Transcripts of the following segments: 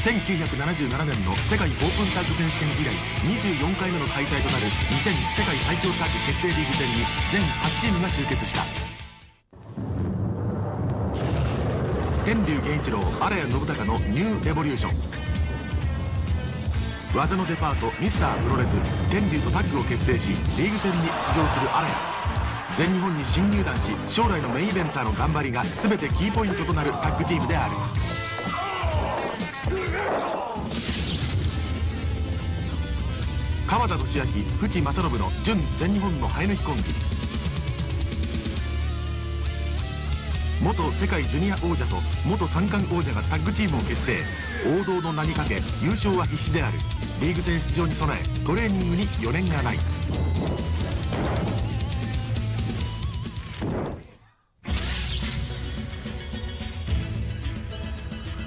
1977年の世界オープンタッグ選手権以来24回目の開催となる2000世界最強タッグ決定リーグ戦に全8チームが集結した。天竜源一郎荒谷信孝のニューレボリューション。技のデパートミスタープロレス。天竜とタッグを結成しリーグ戦に出場する荒谷。全日本に新入団し将来のメインイベンターの頑張りが全てキーポイントとなるタッグチームである。川田俊明淵正信の準全日本の生え抜きコンビ。元世界ジュニア王者と元三冠王者がタッグチームを結成。王道の名にかけ優勝は必至である。リーグ戦出場に備えトレーニングに余念がない。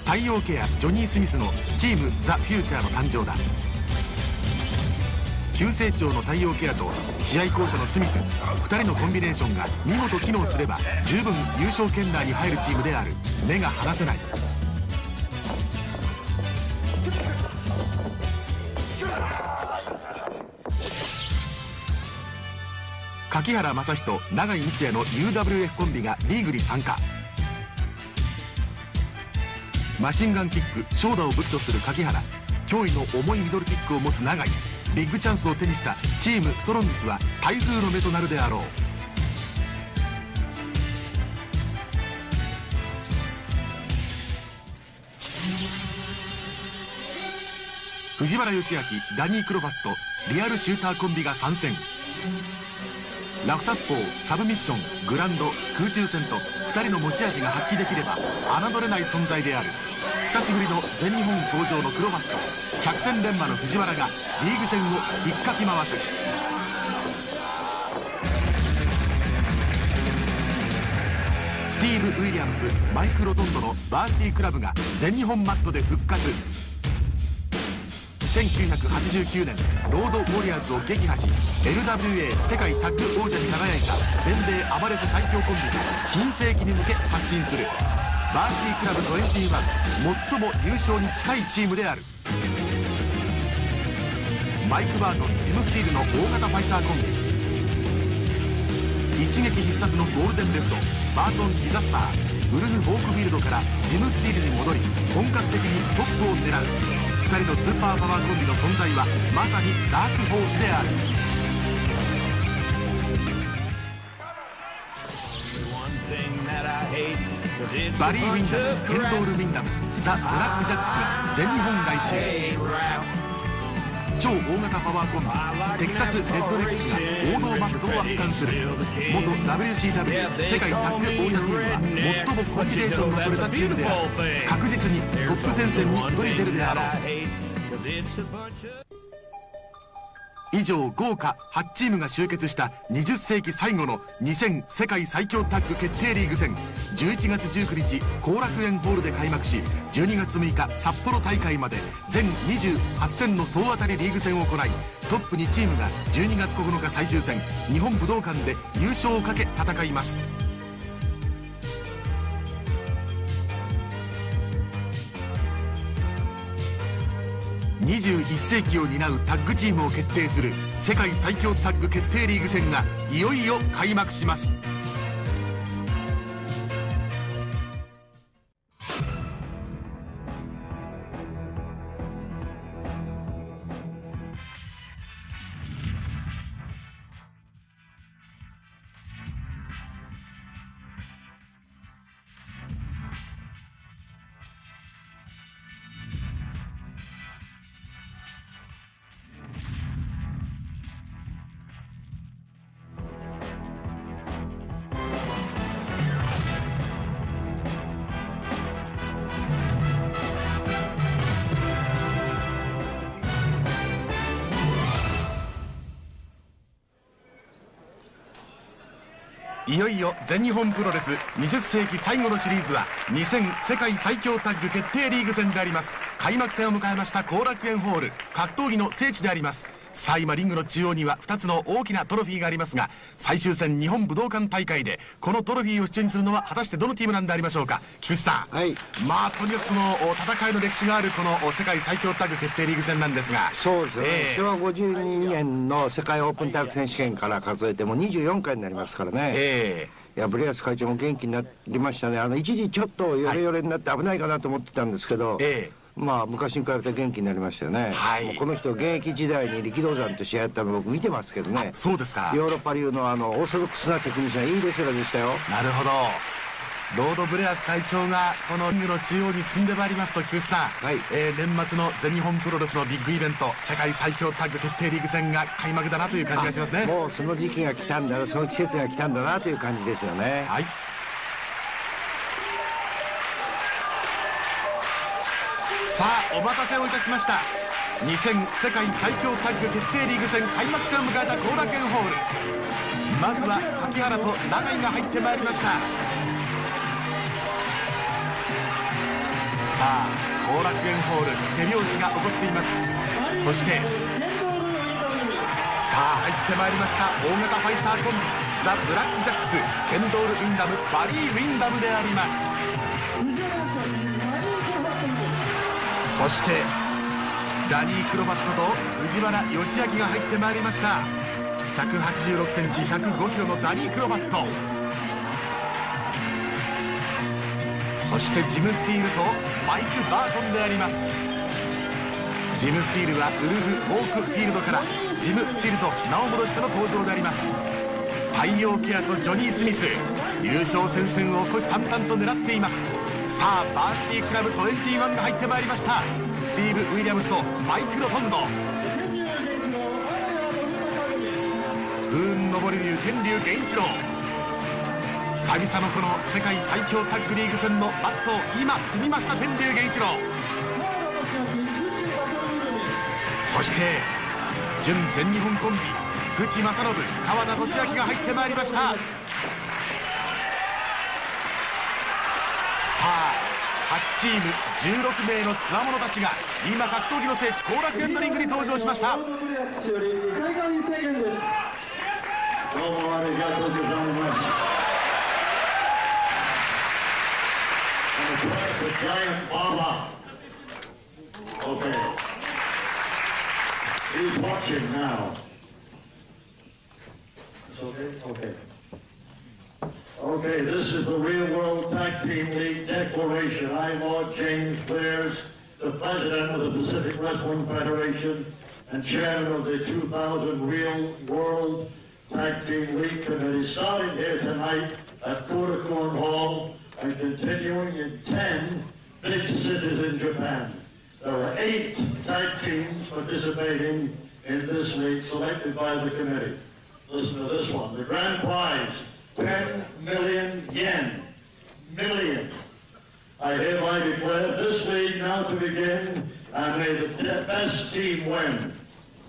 太陽ケアジョニー・スミスのチームザ・フューチャーの誕生だ。急成長の太陽ケアと試合巧者のスミス2人のコンビネーションが見事機能すれば十分優勝圏内に入るチームである。目が離せない。柿原正人永井光也の UWF コンビがリーグに参加。マシンガンキック長打を武器とする柿原。驚異の重いミドルキックを持つ永井。ビッグチャンスを手にしたチームストロングスは台風の目となるであろう。藤原義明ダニー・クロバットリアルシューターコンビが参戦。落殺法サブミッショングランド空中戦と2人の持ち味が発揮できれば侮れない存在である。久しぶりの全日本登場のクロバット百戦錬磨の藤原がリーグ戦を引っかき回す。スティーブ・ウィリアムスマイク・ロトンドのバーティクラブが全日本マットで復活。1989年ロードウォリアーズを撃破し LWA 世界タッグ王者に輝いた全米暴れず最強コンビが新世紀に向け発進する。バーティクラブ21最も優勝に近いチームである。マイク・バートジム・スティールの大型ファイターコンビ。一撃必殺のゴールデンレフトバートン・ディザスター。ウルフ・ホークフィールドからジム・スティールに戻り本格的にトップを狙う。2人のスーパーパワーコンビの存在はまさにダークホースである。バリー・ウィンダムケンドール・ウィンダムザ・ブラック・ジャックスが全日本来襲超大型パワーコンビテキサス・レッドレックスが王道バットを圧巻する。元 WCW 世界タッグ王者チームは最もコンビネーションの取れたチームである。確実にトップ戦線に取り出るであろう。以上豪華8チームが集結した20世紀最後の2000世界最強タッグ決定リーグ戦。11月19日後楽園ホールで開幕し12月6日札幌大会まで全28戦の総当たりリーグ戦を行いトップ2チームが12月9日最終戦日本武道館で優勝をかけ戦います。21世紀を担うタッグチームを決定する世界最強タッグ決定リーグ戦がいよいよ開幕します。いよいよ全日本プロレス20世紀最後のシリーズは2000世界最強タッグ決定リーグ戦であります。開幕戦を迎えました後楽園ホール格闘技の聖地であります。さあ今リングの中央には2つの大きなトロフィーがありますが最終戦日本武道館大会でこのトロフィーを出演するのは果たしてどのチームなんでありましょうか。菊池さん、はい、まあとにかくその戦いの歴史があるこの世界最強タッグ決定リーグ戦なんですが。そうですよね、えー、昭和52年の世界オープンタッグ選手権から数えても24回になりますからね。えーいやブレアス会長も元気になりましたね。あの一時ちょっとヨレヨレになって危ないかなと思ってたんですけど、はいええまあ昔に比べて元気になりましたよね、はい、この人現役時代に力道山と試合やったの僕見てますけどね。そうですか。ヨーロッパ流のあのオーソドックスなテクニシャンいいレスラーでしたよなるほど。ロード・ブレアース会長がこのリングの中央に進んでまいりますと菊池さん、はい。えー、年末の全日本プロレスのビッグイベント世界最強タッグ決定リーグ戦が開幕だなという感じがしますね。もうその時期が来たんだその季節が来たんだなという感じですよね。はいさあお待たせをいたしました。2000世界最強タッグ決定リーグ戦開幕戦を迎えた後楽園ホール。まずは柿原と永井が入ってまいりました。さあ後楽園ホール手拍子が起こっています。そしてさあ入ってまいりました。大型ファイターコンビザ・ブラック・ジャックスケンドール・ウィンダムバリー・ウィンダムであります。そしてダニー・クロバットと藤原義明が入ってまいりました。1 8 6センチ1 0 5キロのダニー・クロバット。そしてジム・スティールとマイク・バートンであります。ジム・スティールはウルフ・ホーク・フィールドからジム・スティールと名を戻しての登場であります。太陽ケアとジョニー・スミス優勝戦線を虎視眈々と狙っています。さあバーシティクラブ21が入ってまいりました。スティーブ・ウィリアムスとマイク・ロトンド。不運のぼり流天竜源一郎。久々のこの世界最強タッグリーグ戦のバットを今踏みました天竜源一郎。そして準全日本コンビ淵正信川田俊明が入ってまいりました。8チーム16名のつわものたちが今格闘技の聖地後楽園のリングに登場しました。どうもありがとうございます。Okay. This is the Real World Tag Team League Declaration. I'm Lord James Blair's, the president of the Pacific Wrestling Federation and chairman of the 2000 Real World Tag Team League Committee, starting here tonight at Korakuen Hall and continuing in 10 big cities in Japan. There are eight tag teams participating in this league selected by the committee. Listen to this one. The grand prize 10 million yen. Million. I hereby declare this league now to begin, and may the best team win.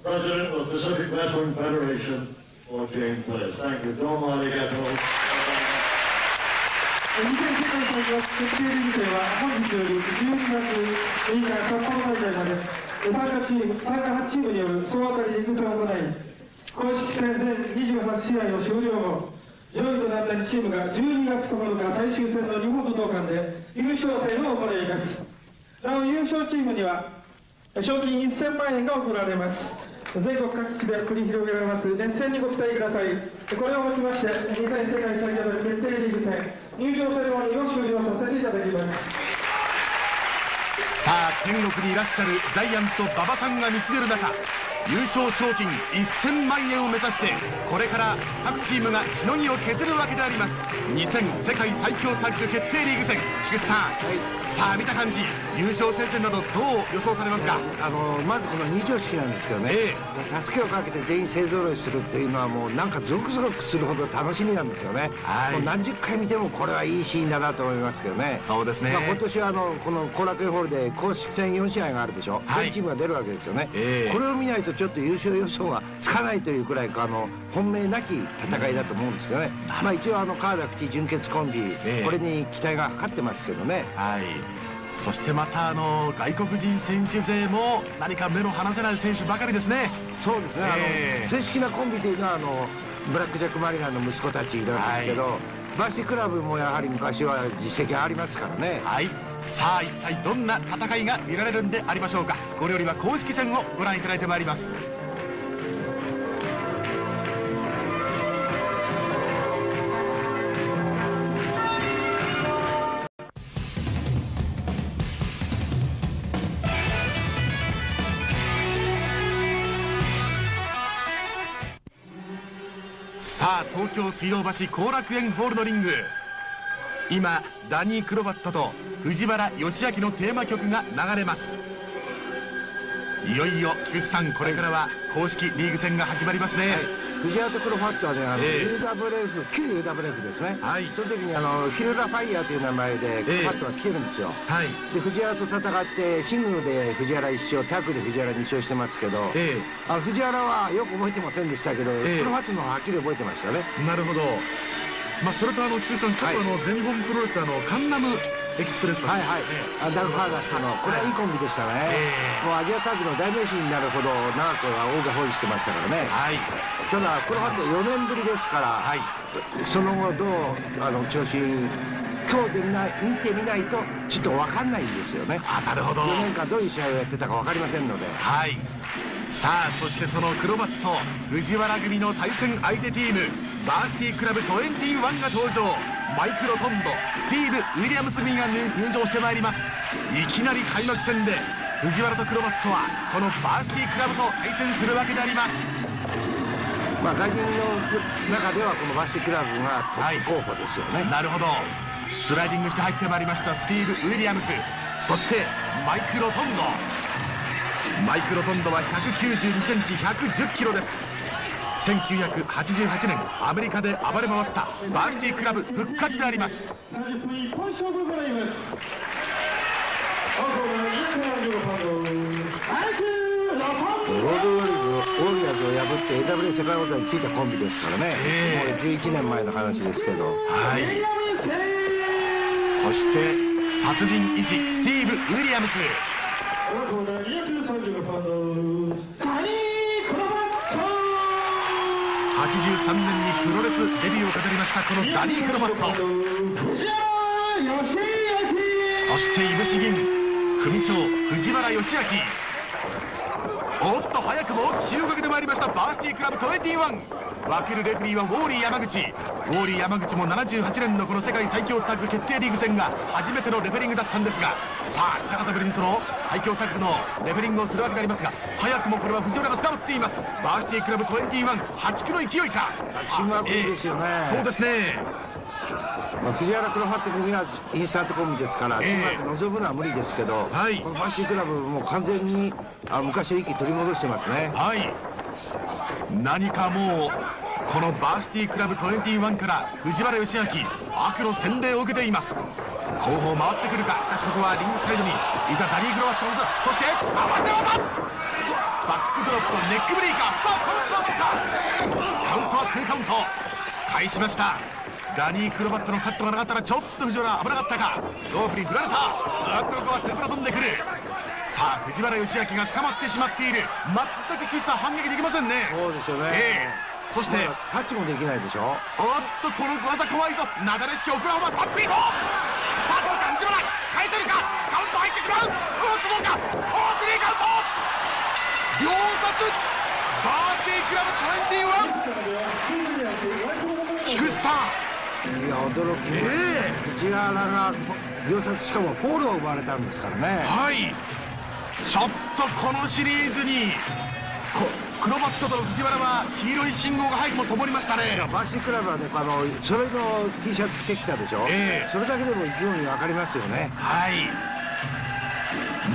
President of the Pacific Wrestling Federation, or James Bliss. Thank you. どうもありがとう。2000世界最強決定リーグ戦は本日より12月6日札幌大会まで参加チーム参加8チームによる総当たりリーグ戦を行い公式戦全28試合を終了後上位となった2チームが12月9日最終戦の日本武道館で優勝戦を行います。なお優勝チームには賞金1000万円が贈られます。全国各地で繰り広げられます。熱戦にご期待ください。これをもちまして2回世界最強の決定リーグ戦入場セレモニーを終了させていただきます。さあ天国にいらっしゃるジャイアント馬場さんが見つめる中優勝賞金1000万円を目指してこれから各チームがしのぎを削るわけであります。2000世界最強タッグ決定リーグ戦。菊池さん、はい、さあ見た感じ優勝戦線などどう予想されますか？あのまずこの入場式なんですけどね、えー、助けをかけて全員勢ぞろいするっていうのはもうなんかゾクゾクするほど楽しみなんですよね、はい、もう何十回見てもこれはいいシーンだなと思いますけどね。そうですね、まあ、今年はあのこの後楽園ホールで公式戦4試合があるでしょ、はい、全チームが出るわけですよね、えー、これを見ないとちょっと優勝予想がつかないというくらいあの本命なき戦いだと思うんですけどね、まあ、一応あの川田口準決コンビ、えー、これに期待がかかってますけどね。はい。そしてまたあの外国人選手勢も何か目の離せない選手ばかりですね。そうですね、えー、あの正式なコンビというのはあのブラック・ジャック・マリナーの息子たちなんですけど、はい、バーシクラブもやはり昔は実績ありますからね。はいさあ一体どんな戦いが見られるんでありましょうか？これよりは公式戦をご覧いただいてまいります。さあ東京水道橋後楽園ホールのリング。今ダニー・クロバットと藤原義明のテーマ曲が流れます。いよいよ菊池さんこれからは公式リーグ戦が始まりますね、はい。藤原とクロファットはねあの、えー、UWF 旧 UWF ですね、はい、その時にあのヒルダ・ファイヤーという名前でクロファットが来てるんですよ、はい、で藤原と戦ってシングルで藤原1勝タッグで藤原2勝してますけど、えー、あの藤原はよく覚えてませんでしたけど、えー、クロファットの方ははっきり覚えてましたね。なるほど。まあ、それとあの菊池さん、過去、はい、の全日本プロレスであのカンナムエキスプレスとはいはい、えー、ダグ・ファーガスとのこれはいいコンビでしたね、えー、もうアジアタッグの代名詞になるほど長くは王座保持してましたからね、はい、ただこのハン4年ぶりですから、はい、その後どうあの調子今日で見ない見てみないとちょっと分かんないんですよね。あなるほど。4年間どういう試合をやってたか分かりませんので。はい。さあそしてそのクロバット藤原組の対戦相手チームバーシティクラブ21が登場マイクロトンドスティーブ・ウィリアムス組が入場してまいります。いきなり開幕戦で藤原とクロバットはこのバーシティクラブと対戦するわけであります。まあ外人の中ではこのバーシティクラブが候補ですよね、はい、なるほど。スライディングして入ってまいりましたスティーブ・ウィリアムスそしてマイクロトンドマイクロトンドは1 9 2センチ1 1 0キロです1988年アメリカで暴れ回ったバーシティクラブ復活であります。ロードウォリアーズを破って AWA 世界王座についたコンビですからね、えー、もう11年前の話ですけど。はい。そして殺人医師スティーブ・ウィリアムズ1983年にプロレスデビューを飾りましたこのダニー・クロマット。そしていぶし銀組長藤原義明。おっと早くも中国で参りましたバーシティクラブ21分けるレフリーはウォーリー山口。ウォーリー山口も78年のこの世界最強タッグ決定リーグ戦が初めてのレフェリングだったんですがさあ久方ぶりにその最強タッグのレフェリングをするわけでありますが早くもこれは藤原が捕まっています。バーシティクラブ218区の勢いかチームワークいいですよね、えー、そうですね。まあ、藤原黒羽って組はインスタートコンビですから、チームワーク望むのは無理ですけど、はい、このバーシティクラブも完全にあ昔の息取り戻してますね。はい。何かもうこのバーシティクラブ21から藤原義明悪の洗礼を受けています。後方回ってくるかしかしここはリングサイドにいたダニー・グロワットのそして合わせ技!バックドロップとネックブレイカーさあカウントはどうかカウントは2カウント。返しました。ダニー・クロバットのカットがなかったらちょっと藤原危なかったか。ロープに振られた。あっとここはテレプラ飛んでくる。さあ藤原義明が捕まってしまっている。全く岸さん反撃できませんね。そうですよね、えー、そして、タッチもできないでしょ。おっとこの技怖いぞ。なだれ式オクラホマスタッピードさあどうか藤原返せるか？カウント入ってしまう。おっとどうか？おースリーカウント。秒殺。バーシティクラブ21菊池さ。んいや驚き、えー、藤原が秒殺しかもフォールを奪われたんですからね。はい。ちょっとこのシリーズにクロバットと藤原は黄色い信号が早くも灯りましたね。バーシークラブはねあのそれの T シャツ着てきたでしょ、えー、それだけでも一様に分かりますよね。はい。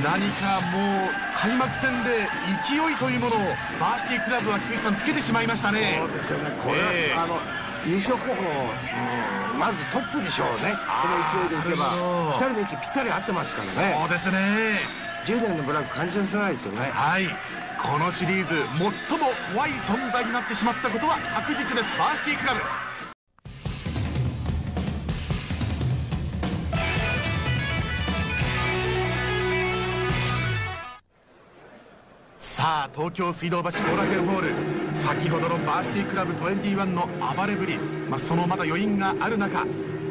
何かもう開幕戦で勢いというものをバーシティクラブは菊池さんつけてしまいましたね。そうですよね。これは、えー、あの優勝候補、うん、まずトップでしょうね。この勢いでいけば2人の息ぴったり合ってますからね。そうですね10年のブラック感じさせないですよね。はい。このシリーズ最も怖い存在になってしまったことは確実です。バーシティクラブ。さあ東京水道橋後楽園ホール。先ほどのバーシティクラブ21の暴れぶり、まあ、そのまだ余韻がある中。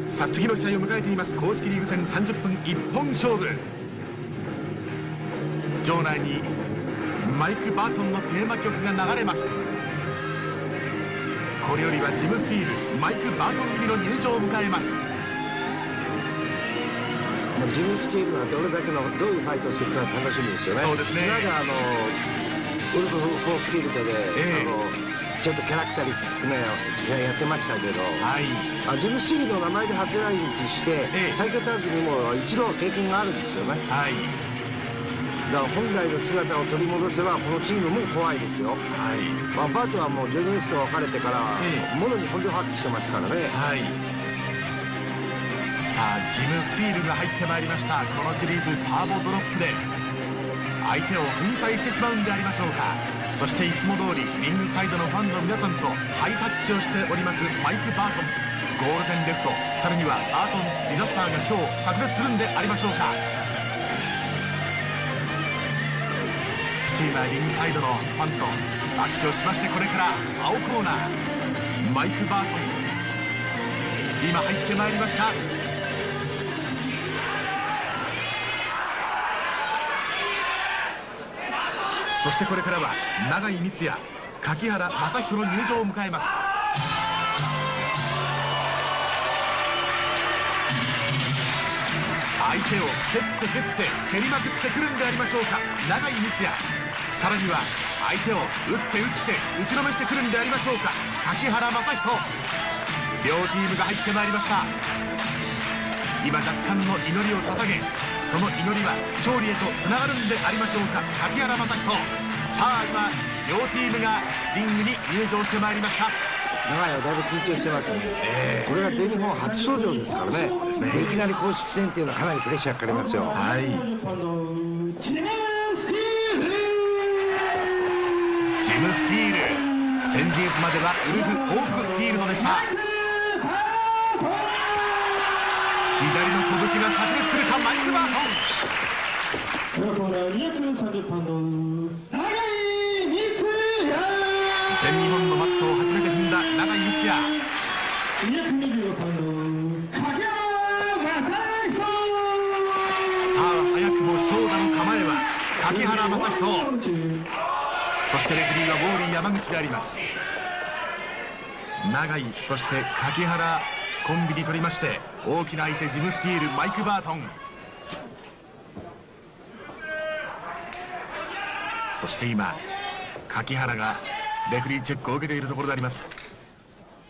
さあ次の試合を迎えています。公式リーグ戦30分一本勝負。場内にマイク・バートンのテーマ曲が流れます。これよりはジム・スティールマイク・バートン組の入場を迎えます。ジム・スティールがどれだけのどういうファイトをするか楽しみですよね。そうですね。あのウルフ・フォークフィールドで、えー、あのちょっとキャラクタリスティックな試合やってましたけど、はい、あジム・スティールの名前で初来日して、えー、最強タッグにも一度経験があるんですよね。はいだから本来の姿を取り戻せばこのチームも怖いですよ、はい。まあ、バートはもうジョニー・ウスと別れてから、えー、ものに本領発揮してますからね、はい。さあジム・スティールが入ってまいりました。このシリーズターボドロップで相手を粉砕してしまうんでありましょうか。そしていつも通りリングサイドのファンの皆さんとハイタッチをしておりますマイク・バートン。ゴールデンレフトさらにはアートンディザスターが今日炸裂するんでありましょうかスティーマーリングサイドのファンと握手をしましてこれから青コーナーマイク・バートン。今入ってまいりました。そしてこれからは永井光也柿原正人の入場を迎えます。相手を蹴って蹴って蹴りまくってくるんでありましょうか永井光也。さらには相手を打って打って打ちのめしてくるんでありましょうか。柿原正人。両チームが入ってまいりました。今若干の祈りを捧げその祈りは勝利へとつながるんでありましょうか。柿原正人。さあ今両チームがリングに入場してまいりました。長井はだいぶ緊張してますね、えー、これが全日本初登場ですからね。そうですね。いきなり公式戦っていうのはかなりプレッシャーかかりますよ。はいジムスティール先日まではウルフ・オークフィールドでした。左の拳が炸裂するかマイク・バートン。ォーリー山口であります。永井そして柿原コンビに取りまして大きな相手ジム・スティールマイク・バートン。そして今柿原がレフリーチェックを受けているところであります。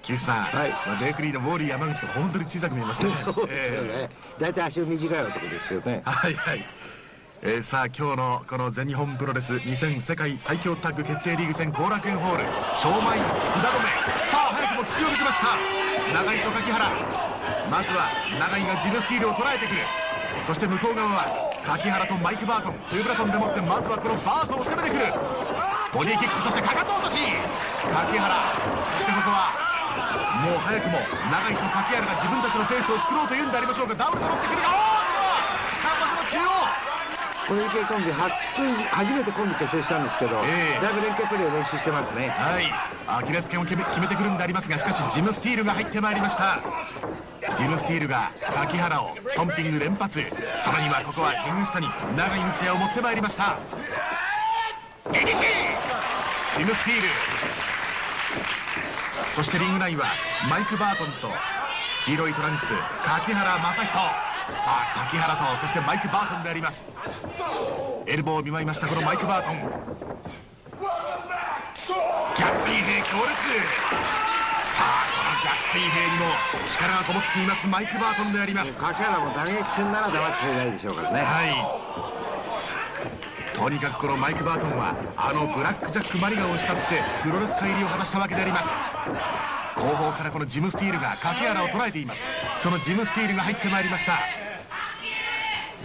木内さん、はい。まあ、レフリーのウォーリー山口が本当に小さく見えますね。そうですよね。大体、足の短い男ですよね。はいはいえー、さあ今日のこの全日本プロレス2000世界最強タッグ決定リーグ戦後楽園ホール超前札止め。さあ早くも口を抜きました。長井と柿原。まずは長井がジムスティールを捉えてくる。そして向こう側は柿原とマイク・バートン。トゥーブラトンでもってまずはこのバートを攻めてくる。ボディキックそしてかかと落とし。柿原。そしてここはもう早くも長井と柿原が自分たちのペースを作ろうというんでありましょうか。ダブルで持ってくるがおおこれはカンパスの中央。この UK コンビ初初めてコンビ結成したんですけど、えー、だいぶ連携プレーを練習してますね。はい。アキレス腱を決め決めてくるんでありますがしかしジム・スティールが入ってまいりました。ジム・スティールが柿原をストンピング連発。さらにはここは縁下に長い三ツ矢を持ってまいりました。ジム・スティール。そしてリング内はマイク・バートンと黄色いトランクス柿原正人さあ柿原とそしてマイク・バートンであります。エルボーを見舞いましたこのマイク・バートン。逆水平強烈。さあこの逆水平にも力がこもっていますマイク・バートンであります。柿原も打撃戦ならでは違いないでしょうからね。はい。とにかくこのマイク・バートンはあのブラック・ジャック・マリガンを慕ってプロレス界入りを果たしたわけであります後方からこのジム・スティールが柿原を捉えています。そのジム・スティールが入ってまいりました。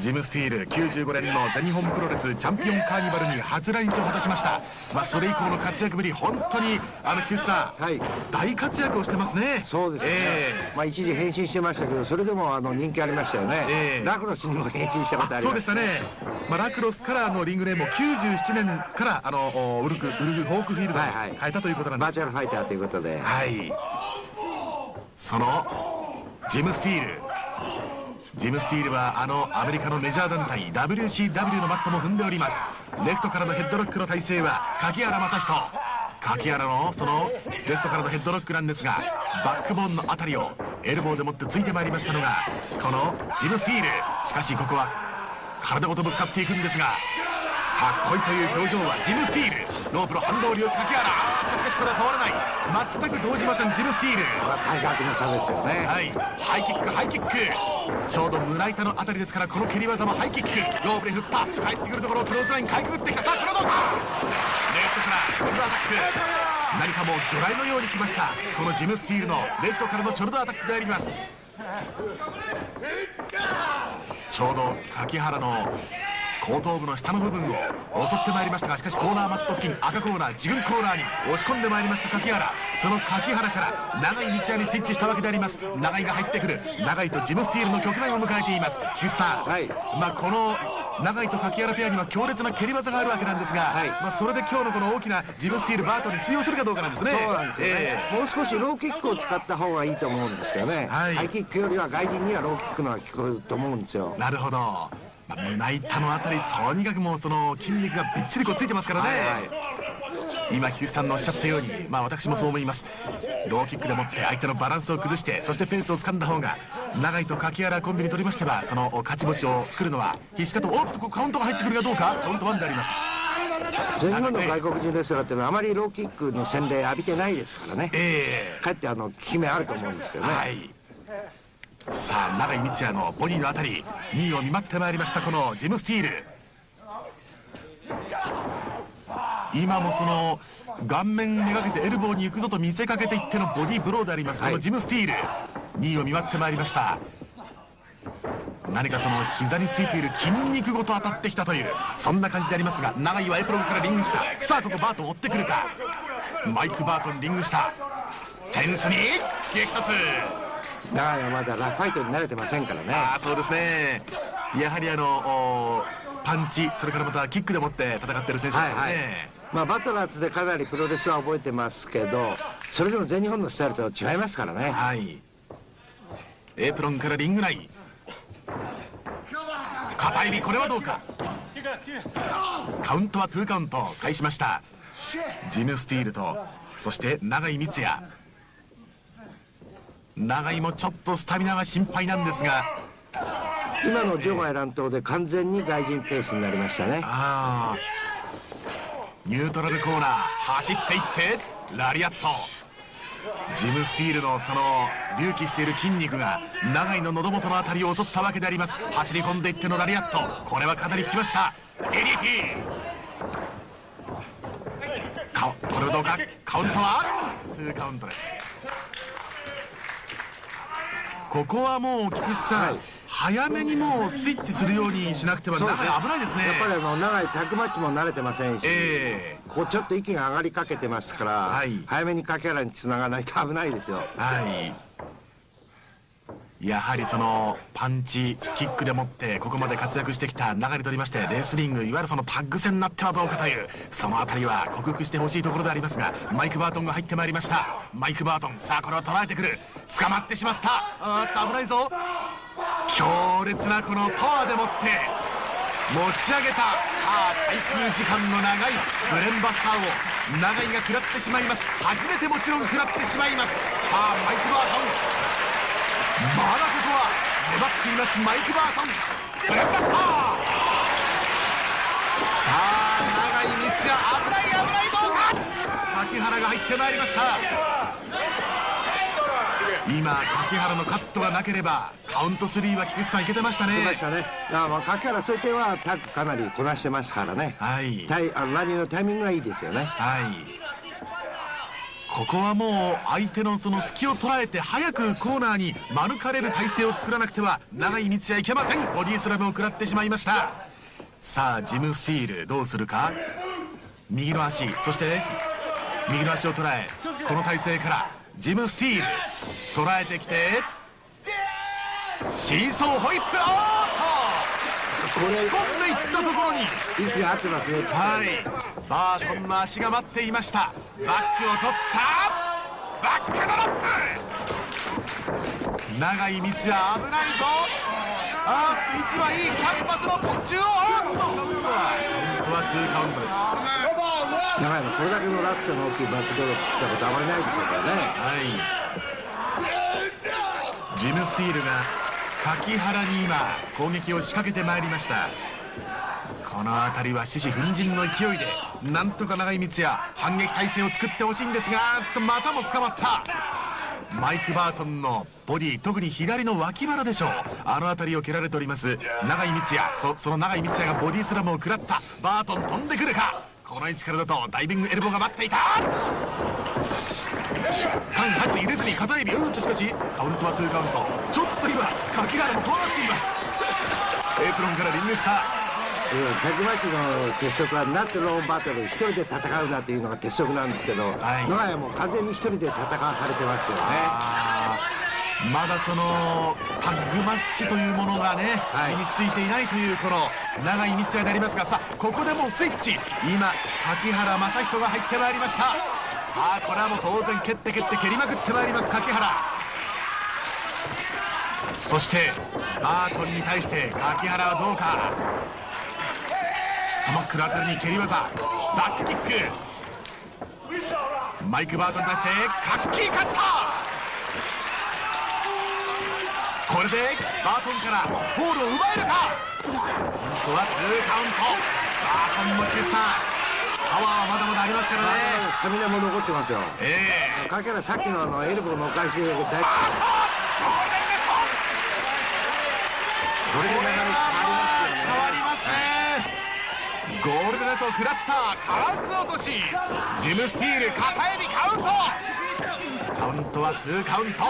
ジム・スティール95年の全日本プロレスチャンピオンカーニバルに初来日を果たしました、まあ、それ以降の活躍ぶり本当にあの菊池さん、はい、大活躍をしてますね。そうですね、えー、まあ、一時変身してましたけどそれでもあの人気ありましたよね、えー、ラクロスにも変身したことありまそうでしたね、まあ、ラクロスからのリングネームを97年からあのウルクウルフ・ホークフィールドに変えたということなんです、はいはい、バーチャルファイターということで。はい。そのジム・スティールジム・スティールはあのアメリカのメジャー団体 WCW のマットも踏んでおります。レフトからのヘッドロックの体勢は柿原雅人。柿原のそのレフトからのヘッドロックなんですがバックボーンの辺りをエルボーでもってついてまいりましたのがこのジム・スティール。しかしここは体ごとぶつかっていくんですがあ来いという表情はジム・スティール。ロープの反動利用柿原しかしこれは通らない。全く動じませんジム・スティール。体格の差ですよねはいハイキックハイキックちょうど胸板の辺りですからこの蹴り技もハイキックロープで振った帰ってくるところをクローズラインかいくぐってきたさあこれはどうかレフトからショルダーアタック何かもうドライのように来ましたこのジム・スティールのレフトからのショルダーアタックでありますちょうど柿原の後頭部の下の部分を襲ってまいりましたがしかしコーナーマット付近赤コーナー自軍コーナーに押し込んでまいりました柿原。その柿原から長い道屋にスイッチしたわけであります。長井が入ってくる。長井とジムスティールの局面を迎えています。菊池さん、はい、まあ、この長井と柿原ペアには強烈な蹴り技があるわけなんですが、はい、まあ、それで今日のこの大きなジムスティールバートに通用するかどうかなんですね。そうなんですよね、えー、もう少しローキックを使った方がいいと思うんですけどね、はい、ハイキックよりは外人にはローキックのが効くと思うんですよ。なるほど。まあ、胸板のあたりとにかくもうその筋肉がびっちりこうついてますからね、はいはい、今菊池さんのおっしゃったように、まあ、私もそう思います。ローキックでもって相手のバランスを崩してそしてペースをつかんだ方が長井と柿原コンビにとりましてはその勝ち星を作るのは必死かとおっとカウントが入ってくるかどうかカウント1であります。全日本の外国人レスラーっていうのはあまりローキックの洗礼浴びてないですからね、えー、かえってあの効き目あると思うんですけどね、はいさあ永井光也のボディのあたり2位を見舞ってまいりましたこのジム・スティール。今もその顔面めがけてエルボーに行くぞと見せかけていってのボディーブローであります、はい、このジム・スティール。2位を見舞ってまいりました。何かその膝についている筋肉ごと当たってきたというそんな感じでありますが長井はエプロンからリングした。さあここバートン追ってくるか。マイク・バートンリングした。フェンスに激突長井はまだラファイトに慣れてませんからね。あそうですね。やはりあのパンチそれからまたキックでもって戦ってる選手ですからね、はいはい。まあ、バトラーズでかなりプロレスは覚えてますけどそれでも全日本のスタイルと違いますからね。はい。エプロンからリング内。片指これはどうか。カウントは2カウント。返しました。ジム・スティールとそして永井光也長井もちょっとスタミナが心配なんですが。今の場外乱闘で完全に外人ペースになりましたね。ああ。ニュートラルコーナー走っていってラリアット。ジム・スティールのその隆起している筋肉が長井の喉元の辺りを襲ったわけであります。走り込んでいってのラリアット。これはかなり効きました。DDT これどうかカウントは？2カウントですここはもう菊池さん、はい、早めにもうスイッチするようにしなくては長い危ないですね。やっぱりあの長いタッグマッチも慣れてませんし、えー、ここちょっと息が上がりかけてますから、はい、早めに掛け原につながないと危ないですよ。はいやはりそのパンチキックでもってここまで活躍してきた中にとりましてレスリングいわゆるそのタッグ戦になってはどうかというその辺りは克服してほしいところでありますがマイク・バートンが入ってまいりました。マイク・バートンさあこれを捉えてくる。捕まってしまった。あっと危ないぞ。強烈なこのパワーでもって持ち上げた。さあ滞空時間の長いブレンバスターを長井が食らってしまいます。初めてもちろん食らってしまいます。さあマイク・バートンまだここは粘っていますマイク・バートン。ブレンバスター。さあ永井光也危ない危ないどうか。柿原が入ってまいりました。今柿原のカットがなければカウント3は菊池さんいけてましたね。いましたね。あまあ柿原そういう点はかなりこなしてますからね。はい。あのラリーのタイミングがいいですよね。はいここはもう相手のその隙を捉えて早くコーナーに免れる体勢を作らなくては長い道はいけません。ボディスラムを食らってしまいました。さあジム・スティールどうするか？右の足そして右の足を捉えこの体勢からジム・スティール捉えてきてシーソーホイップおっ突っ込んでいったところに。いつ合ってますね。はい。バートンの足が待っていました。バックを取った。バックドロップ長井光也危ないぞ。あーっと一番いいキャンパスの中央あっとカウントは本当ーカウントです。長井もこれだけの落差の大きいバックドロップ来たことあまりないでしょうからね。はい。ジム・スティールが柿原に今攻撃を仕掛けてまいりました。この辺りは獅子奮陣の勢いでなんとか長井光也反撃態勢を作ってほしいんですがまたも捕まった。マイク・バートンのボディ特に左の脇腹でしょう。あの辺りを蹴られております長井光也そその長井光也がボディスラムを食らった。バートン飛んでくるか。この位置からだとダイビングエルボーが待っていた。間髪入れずに片指うんとしかしカウントは2カウント。ちょっと今柿原も怖がっています。エプロンからリングしたタッグマッチの鉄則はナットローンバトル一人で戦うなというのが鉄則なんですけど、はい、野谷も完全に一人で戦わされてますよね。まだそのタッグマッチというものがね、はい、身についていないというこの長い三ツ矢でありますが。さあここでもうスイッチ。今柿原正人が入ってまいりました。さあこれはもう当然蹴って蹴って蹴りまくってまいります柿原そしてバートンに対して柿原はどうか。ストマックのあたりに蹴り技。バックキック。マイク・バートン出してカッキーカッターこれでバートンからボールを奪えるか。本当は2カウント。バートンの決算。パワーはまだまだありますからね。スタミナも残ってますよ。ええ。ー、かけらさっきのあのエルボーのお返しで大これで流れ変わりますねゴールドネットを食らったカズ落とし。ジム・スティール片指カウント。カウントは2カウント。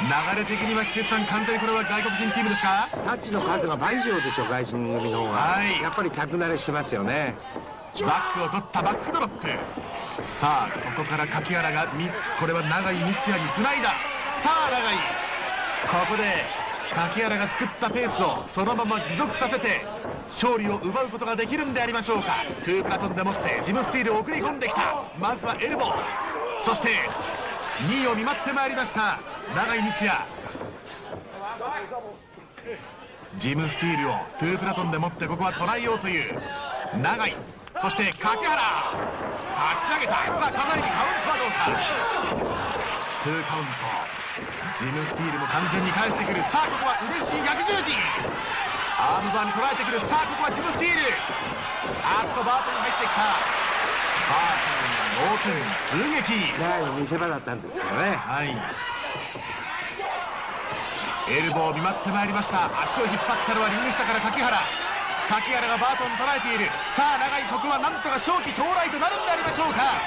流れ的には菊池さん完全にこれは外国人チームですか？タッチの数が倍以上でしょ外人組の方が、はい、やっぱり客慣れしてますよね。バックを取ったバックドロップ。さあここから柿原がこれは長井光也につないだ。さあ長井。ここで柿原が作ったペースをそのまま持続させて勝利を奪うことができるんでありましょうか。トゥープラトンでもってジムスティールを送り込んできた。まずはエルボー。そして2位を見舞ってまいりました。永井光也。ジムスティールをトゥープラトンでもってここは捉えようという。永井。そして柿原。勝ち上げた。さあかなりカウントはどうか。トゥーカウント。ジムスティールも完全に返してくる。さあここは嬉しい逆十字アームバーに捉えてくる。さあここはジムスティール。あっとバートンが入ってきた。バートン猛点痛撃。長い見せ場だったんですよね。はい。エルボー見舞ってまいりました。足を引っ張ったのはリング下から柿原。柿原がバートン捉えている。さあ長いここはなんとか勝機到来となるんでありましょうか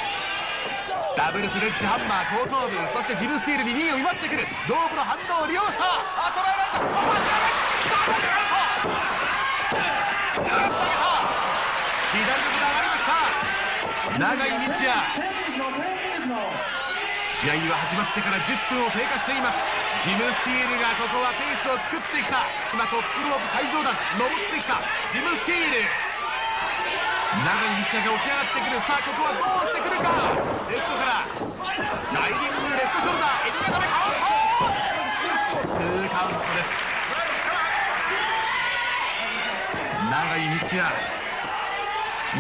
ダブルスレッジハンマー後頭部そしてジムスティールに2位を見舞ってくるロープの反動を利用した。あ捉えられた。あ間違いないさあバックアウトやった左の手が上がりました。永井光也。試合は始まってから10分を経過しています。ジムスティールがここはペースを作ってきた。今トップロープ最上段登ってきた。ジムスティール。長い道が起き上がってくる。さあここはどうしてくるか。レフトから。ダイビングレフトショルダー。エビ固めカウント。2カウントです。長い道也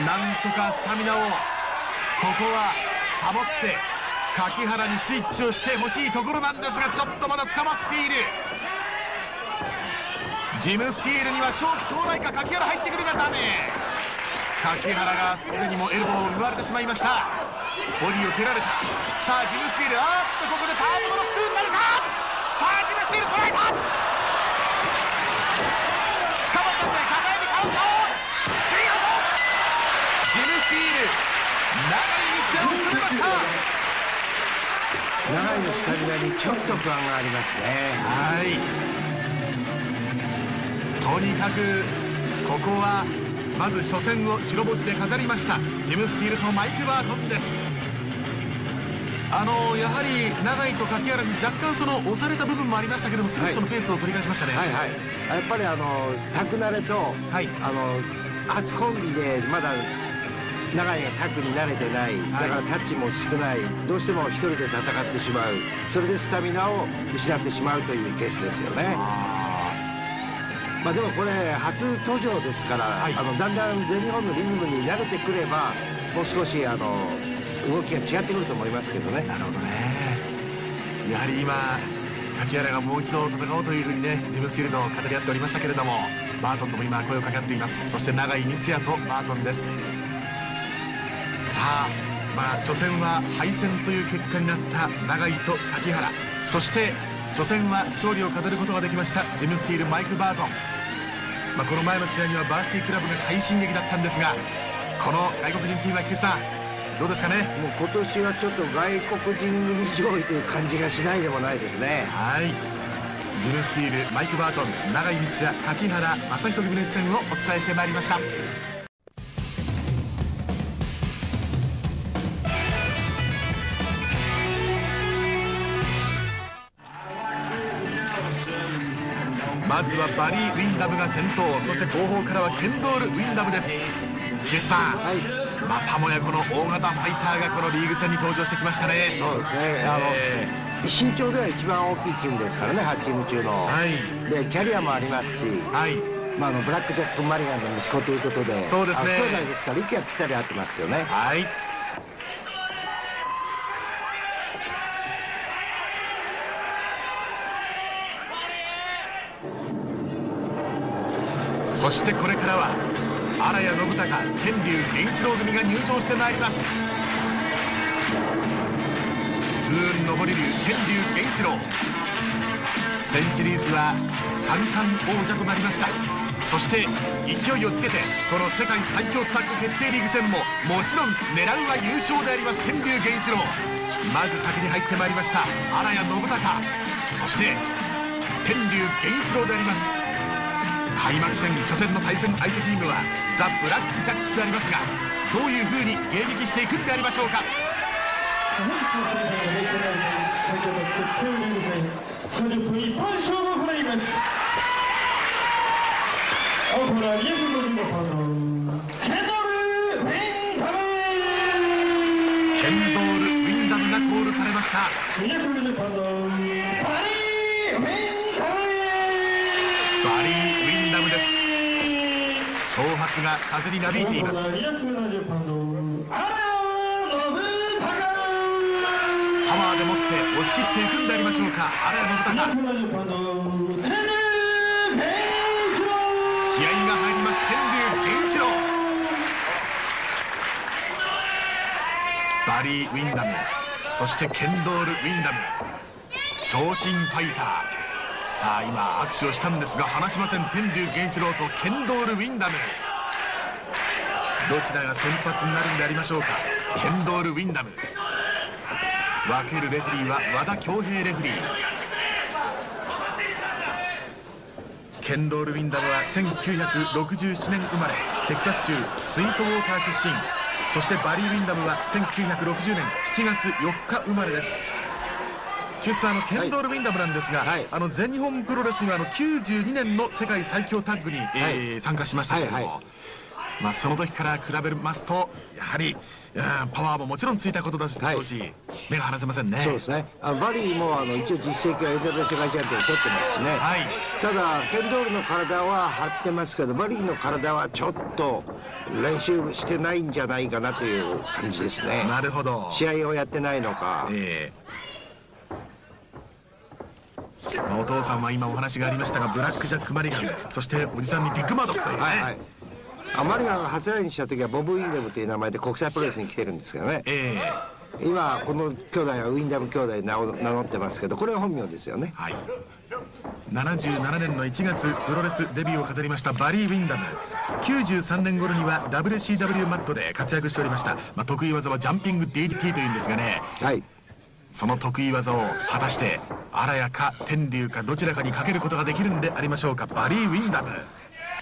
なんとかスタミナを。ここは保って。柿原にスイッチをしてほしいところなんですがちょっとまだ捕まっている。ジムスティールには勝機到来か。柿原入ってくるがダメ。柿原がすでにもエルボーを奪われてしまいました。ボディを蹴られた。さあジムスティール。あっとここでターボドロップになるかさあジムスティール捉えた。かばったぜ片指カウント。スリーアウトジムスティール長い道を長いのスタミナにちょっと不安がありますね。はい。とにかくここはまず初戦を白星で飾りました。ジム・スティールとマイク・バートンです。あのやはり永井と柿原に若干その押された部分もありましたけどもすぐそのペースを取り返しましたね、はいはい、やっぱりあのタクナレと、はい、あの初コンビでまだ永井がタッグに慣れてない。だからタッチも少ない。どうしても1人で戦ってしまう。それでスタミナを失ってしまうというケースですよねまあでもこれ初登場ですから、はい、あのだんだん全日本のリズムに慣れてくればもう少しあの動きが違ってくると思いますけどね。なるほどね。やはり今柿原がもう一度戦おうというふうにねジムスティールと語り合っておりましたけれどもバートンとも今声をかけ合っています。そして永井光也とバートンです。さあまあ初戦は敗戦という結果になった永井と柿原。そして初戦は勝利を飾ることができましたジム・スティールマイク・バートン、まあ、この前の試合にはバーシティクラブが快進撃だったんですがこの外国人ティーは菊池さんどうですかね？もう今年はちょっと外国人組上位という感じがしないでもないですね。はい。ジム・スティールマイク・バートン永井光也柿原正人組の一戦をお伝えしてまいりましたまずはバリー・ウィンダムが先頭そして後方からはケンドール・ウィンダムです。岸さん、はい、またもやこの大型ファイターがこのリーグ戦に登場してきましたね。そうですね。あの、えー、身長では一番大きいチームですからね8チーム中の、はい、でキャリアもありますし、はい。まあ、あのブラック・ジャック・マリガンの息子ということで。そうですね。兄弟ですから息がぴったり合ってますよね。はいそしてこれからは荒谷信孝天竜源一郎組が入場してまいります。風雲上り竜天竜源一郎。先シリーズは三冠王者となりました。そして勢いをつけてこの世界最強タッグ決定リーグ戦ももちろん狙うは優勝であります天竜源一郎。まず先に入ってまいりました荒谷信孝。そして天竜源一郎であります。開幕戦初戦の対戦相手チームはザ・ブラック・ジャックスでありますがどういうふうに迎撃していくんでありましょうか？30分一本勝負を行います青コーナー2 5のパートケンドール・ウィンダム。ケンル・ウィンダムがコールされました。200のパート発が風になびいています。パワーでもって押し切っていくんでありましょうか。荒谷信孝。気合が入ります。天竜源一郎。バリー・ウィンダム。そしてケンドール・ウィンダム。長身ファイター。さあ今握手をしたんですが離しません。天竜源一郎とケンドール・ウィンダム。どちらが先発になるんでありましょうか。ケンドール・ウィンダム。分けるレフリーは和田恭平レフリー。ケンドール・ウィンダムは1967年生まれテキサス州スイートウォーカー出身。そしてバリー・ウィンダムは1960年7月4日生まれです。キュッサーのケンドール・ウィンダムなんですが、はい、あの全日本プロレスにはあの92年の世界最強タッグに、はい、えー、参加しましたけれども、はいはい、まあ、その時から比べますとやはりパワーももちろんついたことだし、はい、目が離せませんね。そうですね。あバリーもあの一応実績は AW 世界チャンピオン取ってますしね、はい、ただケンドールの体は張ってますけどバリーの体はちょっと練習してないんじゃないかなという感じですね。なるほど。試合をやってないのか、えーお父さんは今お話がありましたがブラック・ジャック・マリガンそしておじさんにビッグ・マードックというね、はいはいあマリガンが初来日した時はボブ・ウィンダムという名前で国際プロレスに来てるんですけどね、えー、今この兄弟はウィンダム兄弟名を名乗ってますけどこれは本名ですよね、はい、77年の1月プロレスデビューを飾りましたバリー・ウィンダム。93年頃には WCW マットで活躍しておりました、まあ、得意技はジャンピング DDT というんですがね。はい。その得意技を果たして荒谷か天竜かどちらかにかけることができるんでありましょうか。バリー・ウィンダム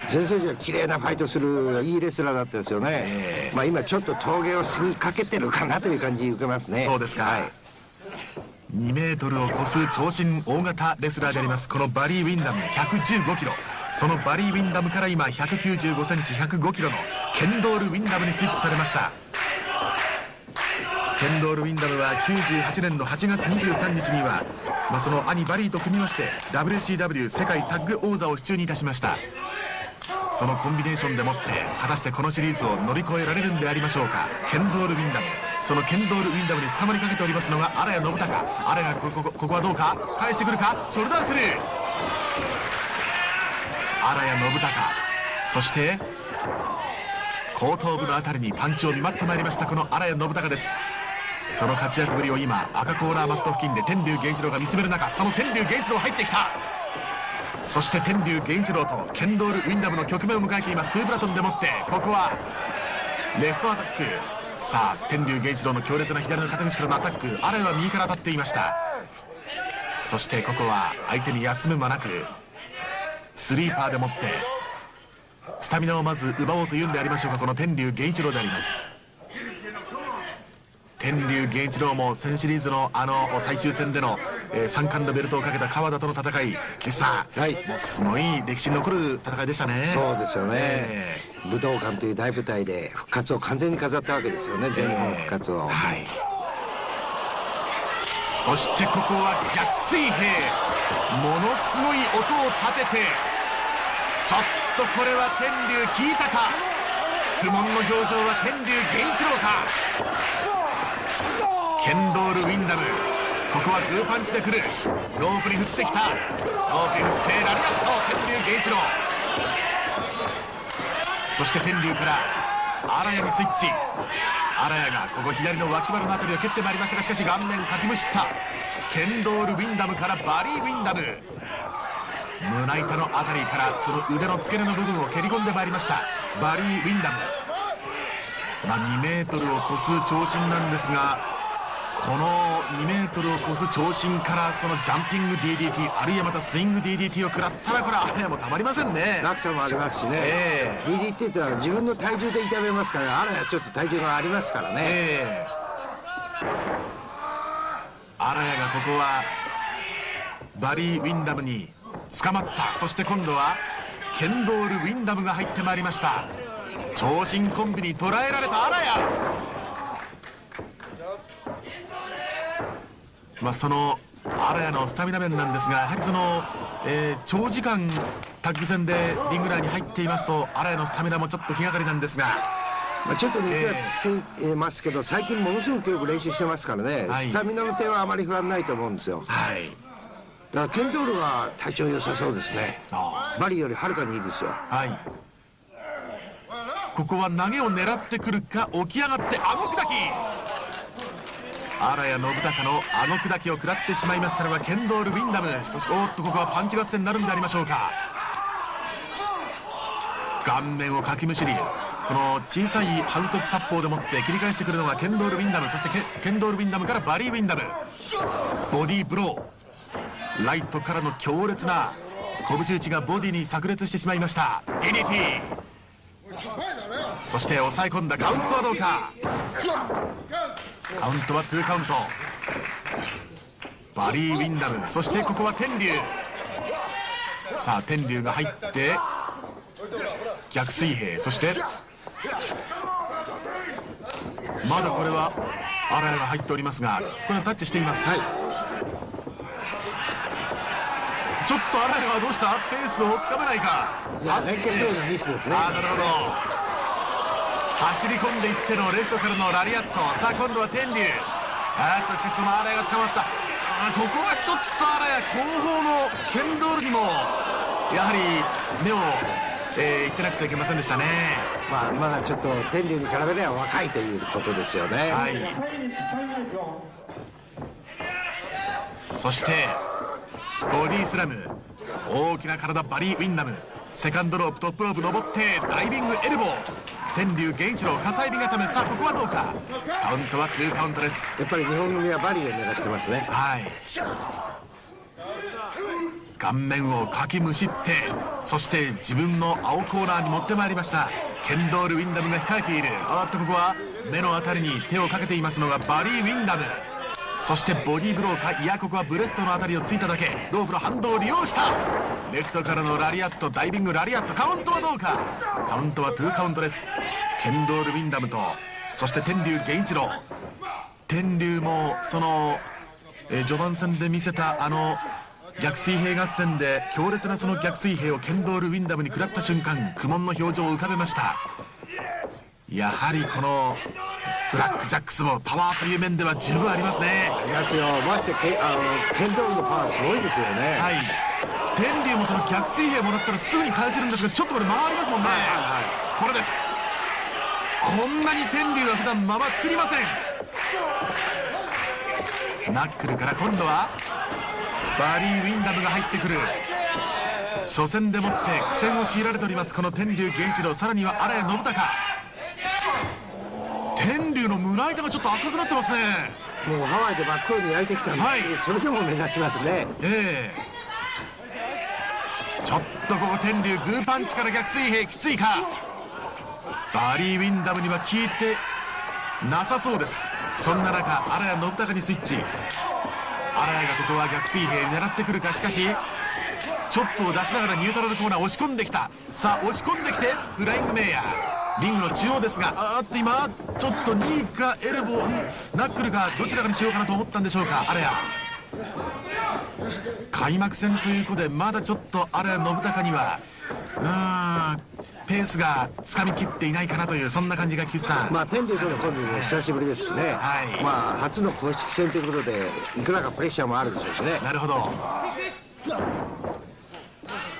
前世紀は綺麗なファイトするいいレスラーだったですよね、えー、まあ今ちょっと峠を過ぎかけてるかなという感じ受けますね。そうですか、はい。2メートルを超す長身大型レスラーでありますこのバリー・ウィンダム115キロ。そのバリー・ウィンダムから今195センチ105キロのケンドール・ウィンダムにスイッチされました。ケンドール・ウィンダムは98年の8月23日には、まあ、その兄バリーと組みまして WCW 世界タッグ王座を手中にいたしましたそのコンビネーションでもって果たしてこのシリーズを乗り越えられるんでありましょうか？ケンドール・ウィンダム。そのケンドール・ウィンダムに捕まりかけておりますのが荒谷信孝荒谷ここここはどうか？返してくるか？ショルダースルー。荒谷信孝。そして後頭部の辺りにパンチを見舞ってまいりましたこの荒谷信孝です。その活躍ぶりを今赤コーナーマット付近で天竜源一郎が見つめる中その天竜源一郎入ってきた。そして天竜源一郎とケンドール・ウィンダムの局面を迎えています。トゥープラトンでもってここはレフトアタック。さあ天竜源一郎の強烈な左の肩口からのアタック。あれは右から当たっていました。そしてここは相手に休む間なくスリーパーでもってスタミナをまず奪おうというんでありましょうかこの天竜源一郎であります。天竜源一郎も1000シリーズのあの最終戦での、えー、三冠のベルトをかけた川田との戦い。岸さん、はい、すごい歴史に残る戦いでしたね。そうですよね、えー、武道館という大舞台で復活を完全に飾ったわけですよね。全日本復活を、えー、はい。そしてここは逆水平ものすごい音を立ててちょっとこれは天竜聞いたか？苦悶の表情は天竜源一郎か？ケンドール・ウィンダム。ここはグーパンチで来る。ロープに振ってきた。ロープに振ってラリアット天竜源一郎そして天竜から荒谷にスイッチ。荒谷がここ左の脇腹の辺りを蹴ってまいりましたがしかし顔面かきむしった。ケンドール・ウィンダムからバリー・ウィンダム。胸板の辺りからその腕の付け根の部分を蹴り込んでまいりました。バリー・ウィンダム。まあ、2メートルを超す長身なんですがこの2メートルを超す長身からそのジャンピング DDT あるいはまたスイング DDT を食らったらこれはやもたまりませんね。落差もありますしね、えー、DDT ってのは自分の体重で痛めますからあらやちょっと体重がありますからね、えー、荒谷がここはバリー・ウィンダムに捕まった。そして今度はケンドール・ウィンダムが入ってまいりました長身コンビに捉えられた荒谷まあその荒谷のスタミナ面なんですがやはりその、えー、長時間タッグ戦でリング内に入っていますと荒谷のスタミナもちょっと気がかりなんですが。まあ、ちょっと肉がつきますけど、えー、最近ものすごく強く練習してますからね、はい、スタミナの点はあまり不安ないと思うんですよ。はい、だからケンドールは体調良さそうですね。バリよりはるかにいいですよ。はいここは投げを狙ってくるか起き上がって顎砕き。荒谷信孝の顎砕きを食らってしまいましたのはケンドール・ウィンダム。しかしおっとここはパンチ合戦になるんでありましょうか。顔面をかきむしりこの小さい反則殺法でもって切り返してくるのがケンドール・ウィンダム。そしてケンドール・ウィンダムからバリー・ウィンダム。ボディーブロー。ライトからの強烈な拳打ちがボディに炸裂してしまいました。DDT そして抑え込んだカウントはどうか？カウントは2カウント。バリー・ウィンダム。そしてここは天竜。さあ天竜が入って逆水平。そしてまだこれは荒谷が入っておりますがこれはタッチしています、はい、ちょっと荒谷はどうした？ペースをつかめないか。いや連携プレーのミスですね。あなるほど。走り込んでいってのレフトからのラリアット。さあ今度は天竜。あっとしかしその荒谷が捕まった。あここはちょっと荒谷後方のケンドールにもやはり目を、えー、言ってなくちゃいけませんでしたね。まあまだちょっと天竜に比べれば若いということですよね。はい。そしてボディスラム。大きな体バリー・ウィンダム。セカンドロープトップロープ登ってダイビングエルボー。天竜源一郎片指固め。さあここはどうか？カウントは2カウントです。やっぱり日本組はバリーを狙ってますね。はい。顔面をかきむしってそして自分の青コーナーに持ってまいりました。ケンドール・ウィンダムが控えている。あっとここは目の辺りに手をかけていますのがバリー・ウィンダムそしてボディーブローかいやここはブレストの辺りをついただけロープの反動を利用した。レフトからのラリアットダイビングラリアットカウントはどうか。カウントは2カウントです。ケンドール・ウィンダムとそして天竜源一郎。天竜もその、え、序盤戦で見せたあの逆水平合戦で強烈なその逆水平をケンドール・ウィンダムに食らった瞬間苦悶の表情を浮かべました。やはりこのブラックジャックスもパワーという面では十分ありますね。ありますよ。ましてケあののパワーすごいですよね。はい。天竜もその逆水平もらったらすぐに返せるんですがちょっとこれ回りますもんね、はいはいはい、これです。こんなに天竜は普段まま作りません。ナックルから今度はバーリー・ウィンダムが入ってくる。初戦でもって苦戦を強いられておりますこの天竜源一郎。さらには荒谷望誉天竜の胸板がちょっと赤くなってますね。もうハワイで真っ黒に焼いてきたんです。はい、それでも目立ちますね。ええ。ー、ちょっとここ天竜グーパンチから逆水平きついか。バーリー・ウィンダムには効いてなさそうです。そんな中荒谷望誉にスイッチ。荒谷がここは逆水平狙ってくるか。しかしチョップを出しながらニュートラルコーナー押し込んできた。さあ押し込んできてフライングメイヤーリングの中央ですがあっと今ちょっとニーかエルボーナックルかどちらかにしようかなと思ったんでしょうか荒谷開幕戦ということでまだちょっと荒谷信孝にはうんペースがつかみきっていないかなというそんな感じが菊池さん。まあ天竜とのコンビも久しぶりですしね、はい、まあ初の公式戦ということでいくらかプレッシャーもあるでしょうしね。なるほど。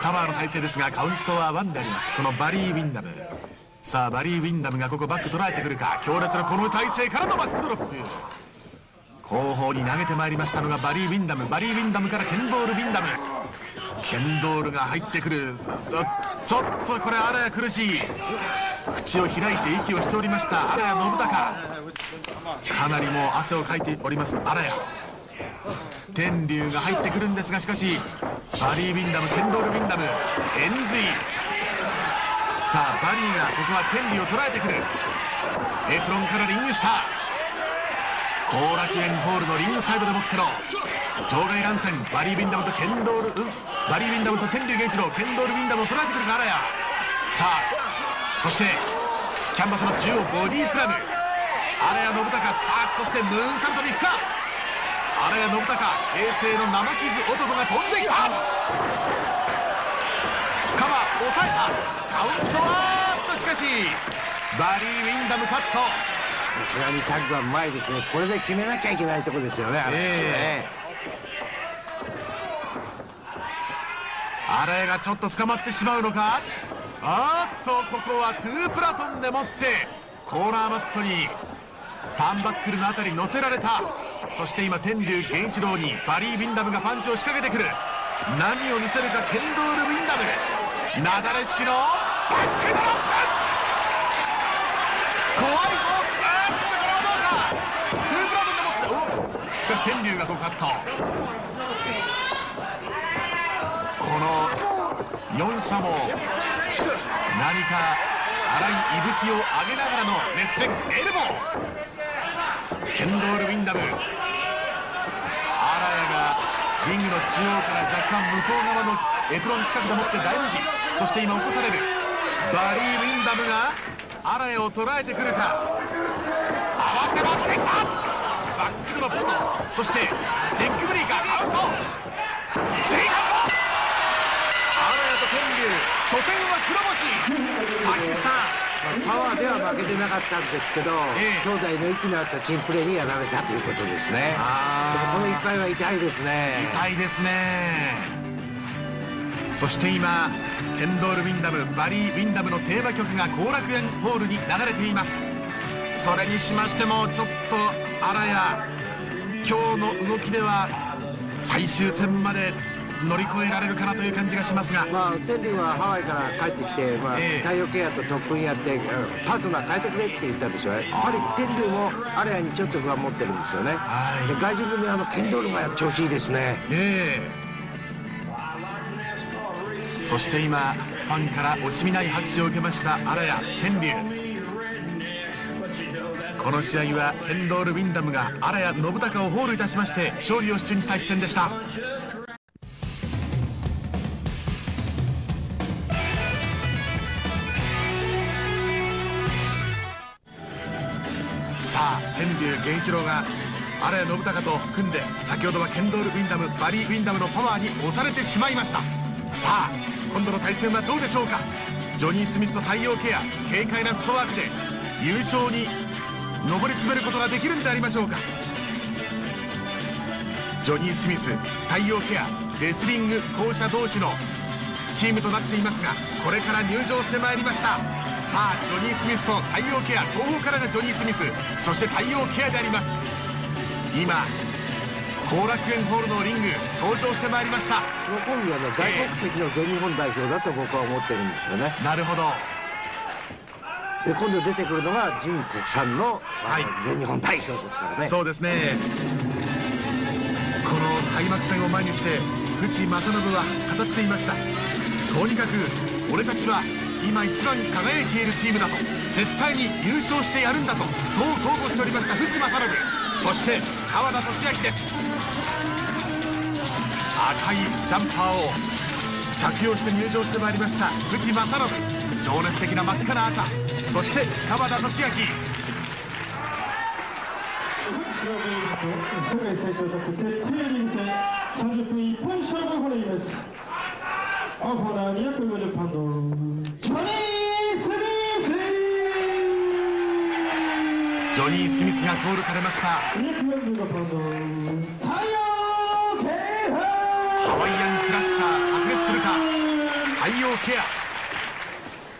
カバーの体勢ですがカウントは1であります。このバリー・ウィンダムさあバリー・ウィンダムがここバック捉えてくるか。強烈なこの体勢からのバックドロップ。後方に投げてまいりましたのがバリー・ウィンダム。バリー・ウィンダムからケンドール・ウィンダム。ケンドールが入ってくる。ちょっとこれ荒谷苦しい。口を開いて息をしておりました。荒谷望誉。かなりもう汗をかいております。荒谷天竜が入ってくるんですがしかしバリー・ウィンダムケンドール・ウィンダム。円髄さあバリーがここは天竜を捉えてくる。エプロンからリング下後楽園ホールのリングサイドでもっての。場外乱戦。バリー・ウィンダムとケンドール、うん、バリー・ウィンダムと天竜源一郎。ケンドール・ウィンダムを捉えてくるか荒谷さあそしてキャンバスの中央ボディスラム。荒谷信孝。さあそしてムーンサルトに行くか。荒谷信孝。平成の生傷男が飛んできた。抑えたカウントはとしかし。バリー・ウィンダムカット。さすがにタッグはうまいですね。これで決めなきゃいけないとこですよねあれ、えーあれがちょっと捕まってしまうのか。あっとここはトゥープラトンでもってコーナーマットにターンバックルの辺り乗せられた。そして今天竜源一郎にバリー・ウィンダムがパンチを仕掛けてくる。何を見せるかケンドール・ウィンダムなだれ式のバックドロップ怖いぞあっとこれはどうかトゥープラトンでもってしかし天竜がこうカットの4者も何か荒い息吹を上げながらの熱戦エルボーケンドール・ウィンダム荒谷がリングの中央から若干向こう側のエプロン近くでもって大の字。そして今起こされる。バリー・ウィンダムが荒谷を捉えてくるか合わせまってきた。バックドロップそしてレッグブリーカーアウト。追加初戦は黒星。さ木さんパワーでは負けてなかったんですけど、えー、兄弟の息の合ったチンプレーにやられたということですねこの一敗は痛いですね痛いですねそして今ケンドール・ウィンダムバリー・ウィンダムのテーマ曲が後楽園ホールに流れています。それにしましてもちょっとあらや今日の動きでは最終戦まで乗り越えられるかなという感じがしますが。まあテンリーはハワイから帰ってきて、まあ、えー、太陽ケアと特訓やってパートナー変えてくれって言ったでしょやっぱりテンリーもアレアにちょっと不安持ってるんですよね、はい、外人組あのケンドールが調子いいですね。ええ。ー、そして今ファンから惜しみない拍手を受けましたアラヤ天竜。この試合はケンドール・ウィンダムが荒谷信孝をホールいたしまして勝利を手中にした一戦でした。さあ天竜源一郎が荒谷信孝と組んで先ほどはケンドール・ウィンダムバリー・ウィンダムのパワーに押されてしまいました。さあ今度の対戦はどうでしょうか？ジョニー・スミスと太陽ケア軽快なフットワークで優勝に上り詰めることができるんでありましょうか？ジョニー・スミス太陽ケアレスリング校舎同士のチームとなっていますがこれから入場してまいりました。さあジョニー・スミスと太陽ケア後方からがジョニー・スミスそして太陽ケアであります。今後楽園ホールのリング登場してまいりました。このコンビはね外国籍の全日本代表だと僕は思ってるんですよね、なるほど。で今度出てくるのが純国産の、はい、全日本代表ですからね。そうですね。この開幕戦を前にして淵正信は語っていました。とにかく俺たちは今一番輝いているチームだと絶対に優勝してやるんだとそう豪語しておりました淵正信。そして川田俊明です赤いジャンパーを着用して入場してまいりました淵正信。情熱的な真っ赤な赤。そして川田俊明。ジョニー・スミス・がコールされました245パンド太陽ケア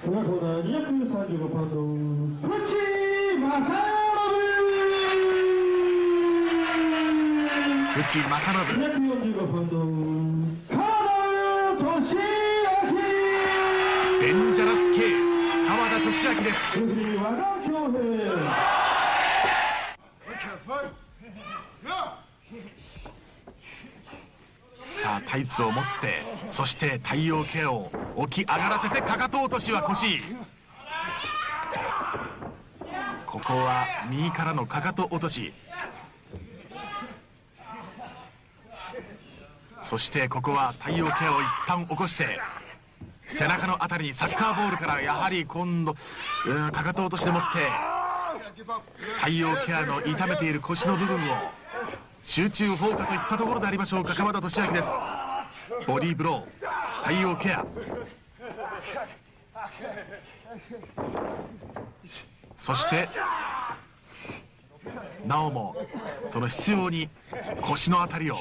コーナー235パウンドプチマサノブプチマサノブ245パウンド川田俊明デンジャラス系川田俊明です和田恭平さあタイツを持ってそして太陽系を起き上がらせてかかと落としは腰。ここは右からのかかと落とし。そしてここは太陽系を一旦起こして背中の辺りにサッカーボールからやはり今度かかと落としでもって太陽ケアの痛めている腰の部分を集中放火といったところでありましょうか。鎌田俊明です。ボディーブロー。太陽ケア。そしてなおもその必要に腰の辺りを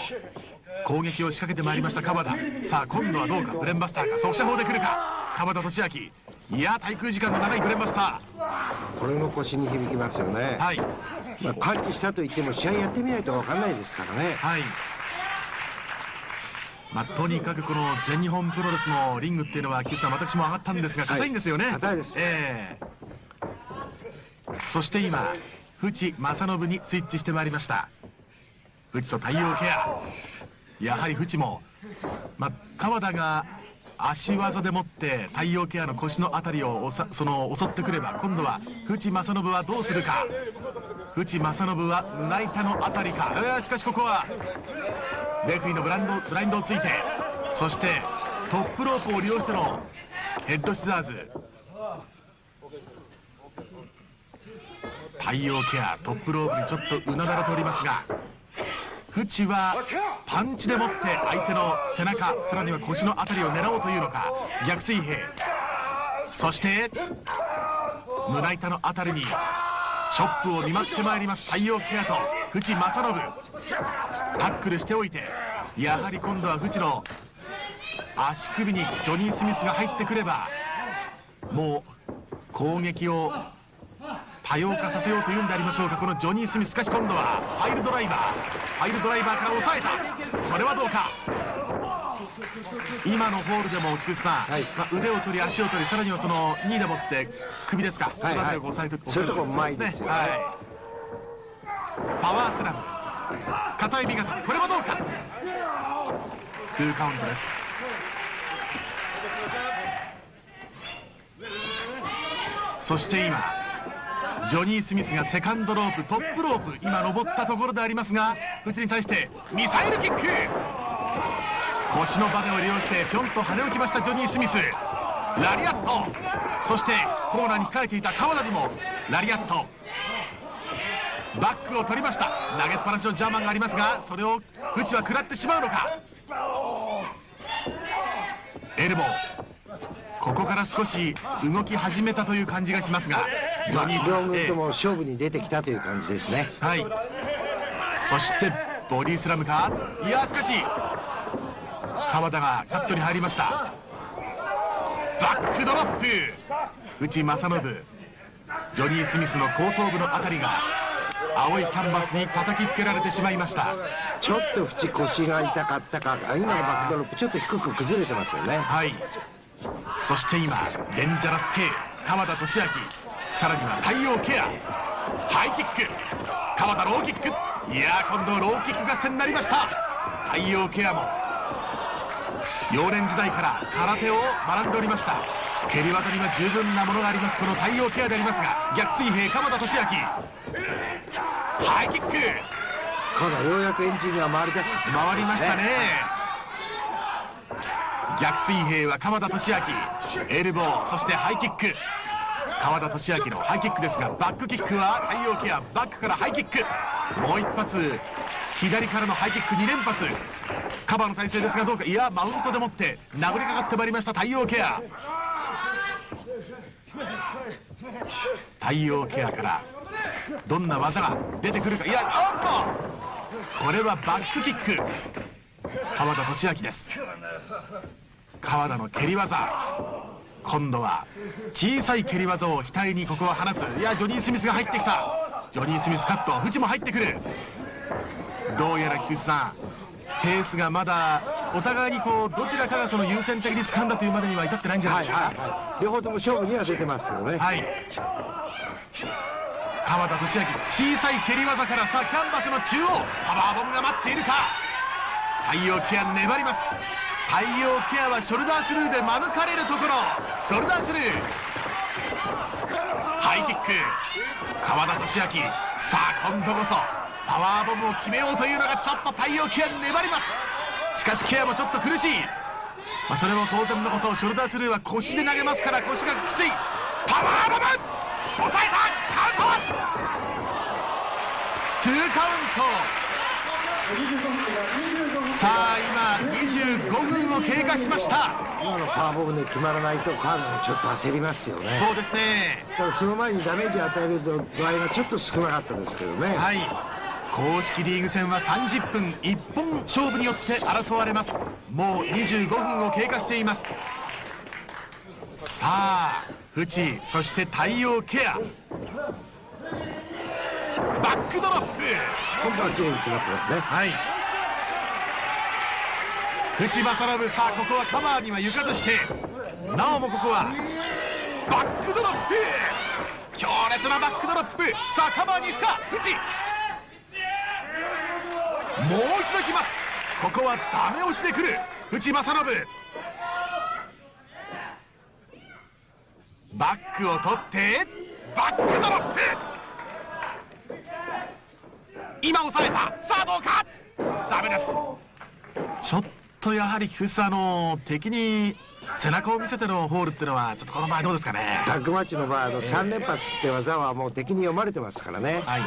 攻撃を仕掛けてまいりました鎌田。さあ今度はどうか。ブレンバスターか。速射砲で来るか。鎌田俊明。いや滞空時間の長いブレンバスター。これも腰に響きますよね。はいまあ、したと言っても試合やってみないと分かんないですからね。はい。まあ、とにかくこの全日本プロレスのリングっていうのは岸さん私も上がったんですが硬いんですよね。硬、はい、いです、えー、そして今淵正信にスイッチしてまいりました。淵と太陽ケア。やはり淵も、まあ、川田が足技でもって太陽ケアの腰の辺りをその襲ってくれば今度は淵正信はどうするか内正信は胸板の辺りか。しかしここはレフリーのブランドブラインドをついてそしてトップロープを利用してのヘッドシザーズ。太陽ケアトップロープにちょっとうなだれておりますが口はパンチでもって相手の背中さらには腰の辺りを狙おうというのか逆水平。そして胸板の辺りにチョップを見舞ってまいります太陽ケアと淵正信。タックルしておいてやはり今度は淵の足首にジョニー・スミスが入ってくればもう攻撃を多様化させようというんでありましょうかこのジョニー・スミス。しかし今度はファイルドライバー。ファイルドライバーから抑えた。これはどうか？今のホールでも菊池さん、はい、まあ、腕を取り足を取りさらにはその2でもって首ですか、はいはい、その辺りを押さえてそういうところうまいですね、はい、パワースラム。片指固めこれはどうか？トゥーカウントです。そして今ジョニー・スミスがセカンドロープトップロープ今登ったところでありますがフチに対してミサイルキック腰のバネを利用してぴょんと跳ね起きましたジョニー・スミス。ラリアット。そしてコーナーに控えていた川田にもラリアット。バックを取りました。投げっぱなしのジャーマンがありますがそれをフチは食らってしまうのか。エルボー。ここから少し動き始めたという感じがしますがジョニー・スミスとも勝負に出てきたという感じですね。はい。そしてボディスラムか。いやしかし川田がカットに入りました。バックドロップ。内正信。ジョニー・スミスの後頭部の辺りが青いキャンバスに叩きつけられてしまいました。ちょっと縁腰が痛かったか今のバックドロップちょっと低く崩れてますよね。はい。そして今デンジャラス系川田俊明さらには太陽ケア。ハイキック。川田ローキック。いや今度はローキック合戦になりました。太陽ケアも幼年時代から空手を学んでおりました。蹴り技には十分なものがあります。この太陽ケアでありますが逆水平鎌田俊明。ハイキック。かなようやくエンジンが回り出し回りましたね。逆水平は鎌田俊明。エルボーそしてハイキック。川田俊明のハイキックですがバックキックは太陽ケア。バックからハイキック。もう一発。左からのハイキック2連発カバーの体勢ですがどうか。いやマウントでもって殴りかかってまいりました太陽ケア。太陽ケアからどんな技が出てくるか。いやおっとこれはバックキック。川田俊明です。川田の蹴り技。今度は小さい蹴り技を額にここは放つ。いやジョニー・スミスが入ってきた。ジョニー・スミスカット。藤も入ってくる。どうやら菊池さんペースがまだお互いにこうどちらかがその優先的に掴んだというまでには至ってないんじゃないでしょうか、はいはいはい、両方とも勝負には出てますよね。はい。川田俊明小さい蹴り技からさあキャンバスの中央。パワーボムが待っているか。太陽ケア粘ります。太陽ケアはショルダースルーで免れるところ。ショルダースルー。ハイキック。川田俊明。さあ今度こそパワーボムを決めようというのがちょっと太陽ケアに粘ります。しかしケアもちょっと苦しい、まあ、それも当然のことをショルダースルーは腰で投げますから腰がきつい。パワーボム抑えた。カウントトゥーカウント。さあ今25分を経過しました。今のパワーボムで決まらないとカードもちょっと焦りますよね。そうですね。ただその前にダメージを与える度合いがちょっと少なかったですけどね。はい公式リーグ戦は30分1本勝負によって争われます。もう25分を経過しています。さあチそして太陽ケア。バックドロップ。今度は綺麗に決まってますね。はい。内正信さあここはカバーには行かずしてなおもここはバックドロップ。強烈なバックドロップ。さあカバーに行くか内もう一度来ます。ここはダメ押しでくる。内正信。バックを取ってバックドロップ。今抑えた。さあどうか。ダメです。ちょっとやはり菊池さんあの敵に背中を見せてのホールっていうのはちょっとこの前どうですかね。タッグマッチの場合あの3連発って技はもう敵に読まれてますからね、はい、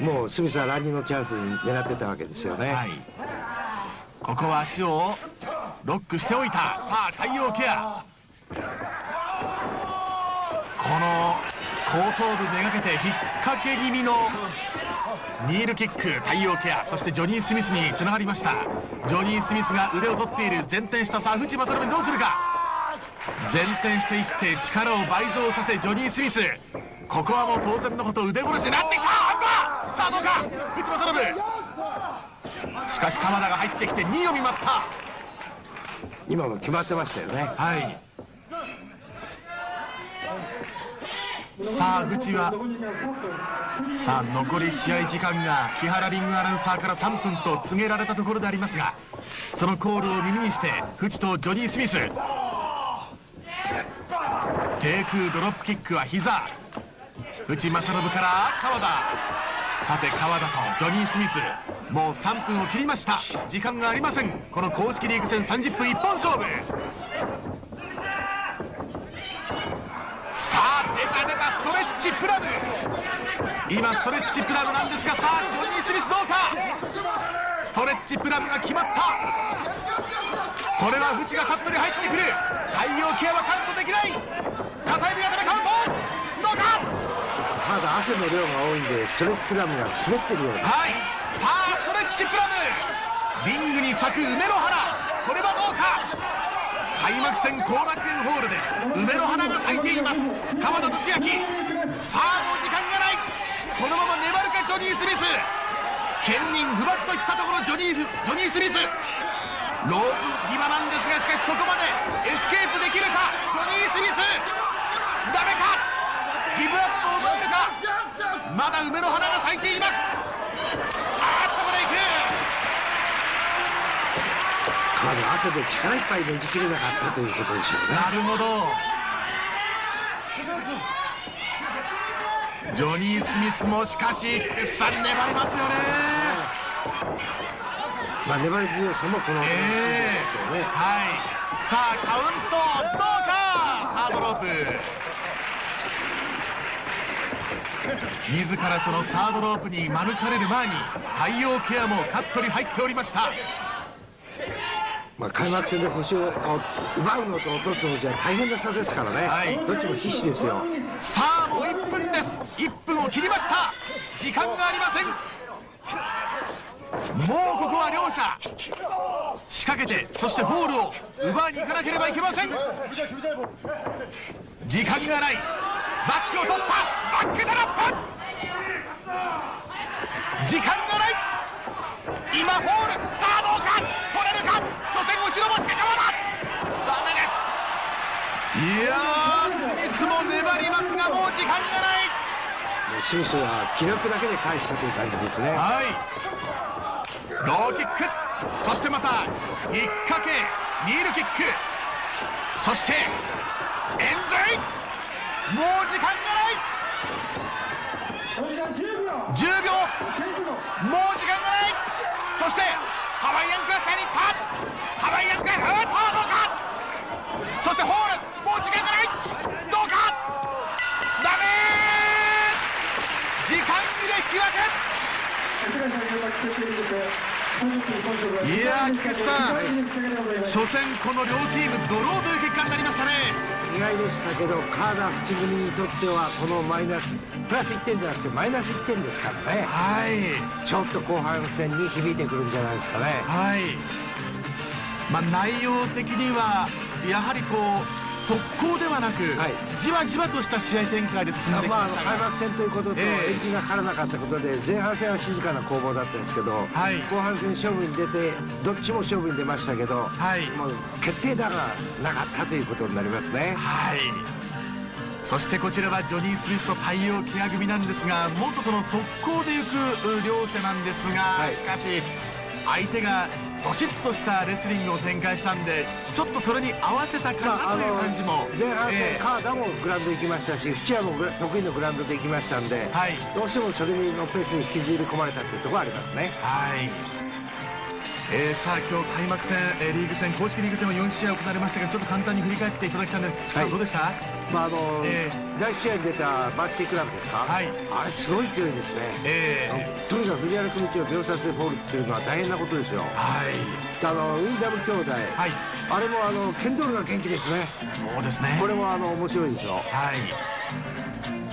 もうスミスはランニングのチャンスに狙ってたわけですよね、はい、ここは足をロックしておいた。さあ太陽ケア。この後頭部めがけて引っ掛け気味のニールキック。太陽ケア。そしてジョニー・スミスにつながりました。ジョニー・スミスが腕を取っている。前転したさあ藤正信どうするか。前転していって力を倍増させジョニー・スミス。ここはもう当然のこと腕殺しになってきた。ハンバさあどうか？藤正信しかし鎌田が入ってきて2を見舞った。今の決まってましたよね。はい。さあ藤はさあ残り試合時間が木原リングアナウンサーから3分と告げられたところでありますがそのコールを耳にして藤とジョニー・スミス。低空ドロップキックは膝。藤正信から川田さて川田とジョニー・スミス。もう3分を切りました。時間がありません。この公式リーグ戦30分一本勝負。さあ出た出たストレッチプラム今ストレッチプラムなんですがさあジョニー・スミスどうか。ストレッチプラムが決まった。これは藤がカットに入ってくる。太陽系はカットできない。片指型でカウント。どうか。ただ汗の量が多いんでストレッチプラムが滑ってるようなはい。さあストレッチプラムリングに咲く梅の花。これはどうか？開幕戦後楽園ホールで梅の花が咲いています。川田利明。さあもう時間がない。このまま粘るかジョニー・スミス。堅忍不抜といったところジョニージョニー・スミス。ロープ際なんですがしかしそこまでエスケープできるかジョニー・スミス。ダメか？ギブアップを奪えるか。まだ梅の花が咲いています。あーっとブレイクかな汗で力いっぱいねじ切れなかったということでしょうね。なるほど。ジョニー・スミスもしかしくっさん粘りますよね。まあ粘り強さもこのね、ー、はい。さあカウントどうか。サードロープ自らそのサードロープに免れる前に太陽ケアもカットに入っておりました。まあ、開幕戦で星を奪うのと落とすのじゃ大変な差ですからね、はい、どっちも必死ですよ。さあもう1分です。1分を切りました。時間がありません。もうここは両者仕掛けてそしてホールを奪いに行かなければいけません。時間がない。バックを取った。バックドロップ時間がない。今ホール。さあどうか。取れるか。初戦後ろ橋で川田ダメです。いやスミスも粘りますがもう時間がない。スミスは気力だけで返したという感じですね。はいローキック。そしてまた引っ掛けニールキック。そしてエンズイもう時間がない。10秒。もう時間がない。そしてハワイアンクラッシャーに行ったハワイアンクラッシャーどうかそしてホール。もう時間がない。どうか。ダメ時間切れ引き分け。いやー、菊池さん、初戦、この両チーム、ドローという結果になりましたね。意外でしたけど、カーダー口組にとっては、このマイナス、プラス1点じゃなくて、マイナス1点ですからね、はい。ちょっと後半戦に響いてくるんじゃないですかね。はい。まあ、内容的には、やはりこう、速攻ではなく、はい、じわじわとした試合展開で進んできましたまあ、開幕戦ということと、延期がかからなかったことで前半戦は静かな攻防だったんですけど、はい、後半戦勝負に出てどっちも勝負に出ましたけど、はい、もう決定打がなかったということになりますね。はい。そしてこちらはジョニー・スミスと太陽ケア組なんですがもっとその速攻で行く両者なんですが、はい、しかし相手がどしっとしたレスリングを展開したんでちょっとそれに合わせたかなという感じも、前半戦、カーダもグラウンド行きましたし淵谷も得意のグラウンドで行きましたんで、はい、どうしてもそれのペースに引きずり込まれたというところありますね。はい。えー、さあ今日開幕戦、えー、リーグ戦公式リーグ戦は4試合行われましたがちょっと簡単に振り返っていただきたいんですが、はい、どうでした？まああのえー、第1試合に出たバーシティクラブですか、はい、あれすごい勢いですね、えー、とにかく藤原組長を秒殺でフォールっていうのは大変なことですよ。はい。あのウィンダム兄弟、はい、あれもあのケンドルが元気ですね。そうですね。これもあの面白いでしょはい。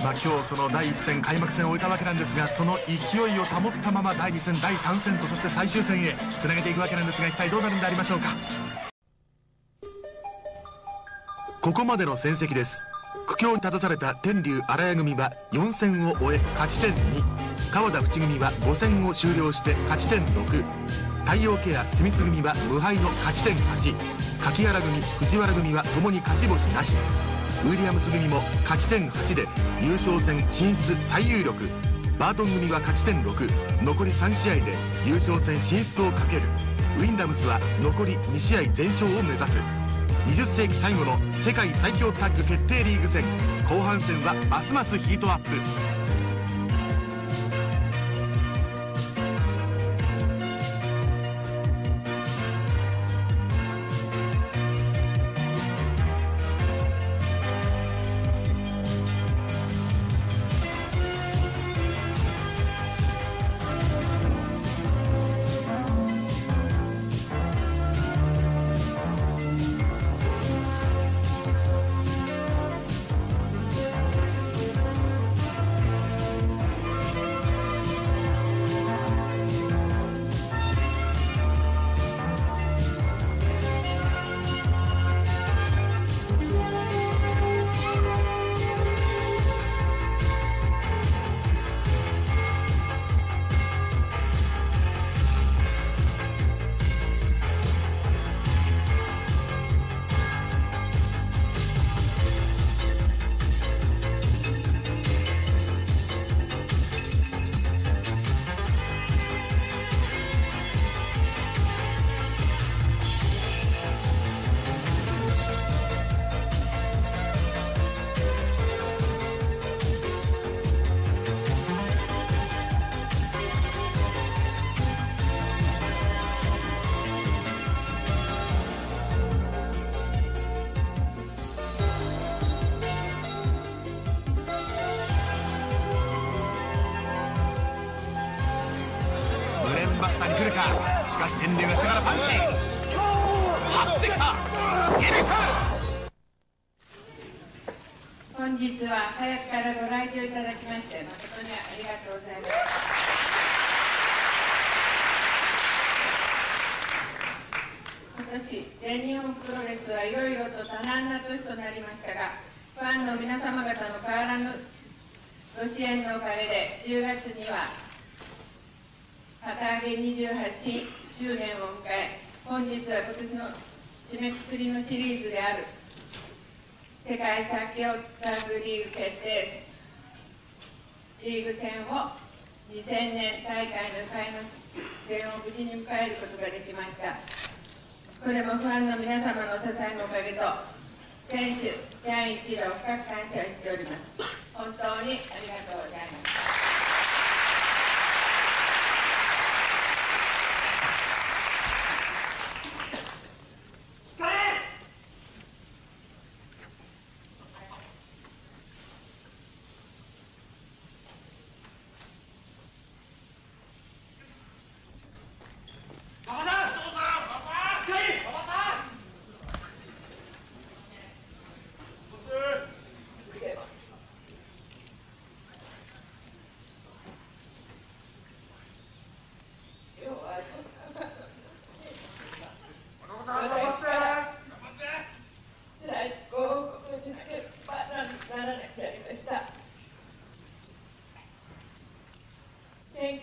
まあ、今日その第1戦開幕戦を終えたわけなんですがその勢いを保ったまま第2戦第3戦とそして最終戦へつなげていくわけなんですが一体どうなるんでありましょうか？ここまでの戦績です。苦境に立たされた天竜荒谷組は4戦を終え勝ち点2川田淵組は5戦を終了して勝ち点6太陽ケアスミス組は無敗の勝ち点8柿原組藤原組は共に勝ち星なし。ウィリアムス組も勝ち点8で優勝戦進出最有力。バートン組は勝ち点6残り3試合で優勝戦進出をかける。ウィンダムスは残り2試合全勝を目指す。20世紀最後の世界最強タッグ決定リーグ戦。後半戦はますますヒートアップ。ご支援のおかげで10月には旗揚げ28周年を迎え本日は今年の締めくくりのシリーズである世界最強タッグリーグ決定リーグ戦を2000年大会の開幕戦を無事に迎えることができました。これもファンの皆様のお支えのおかげと選手社員一同深く感謝しております。本当にありがとうございます。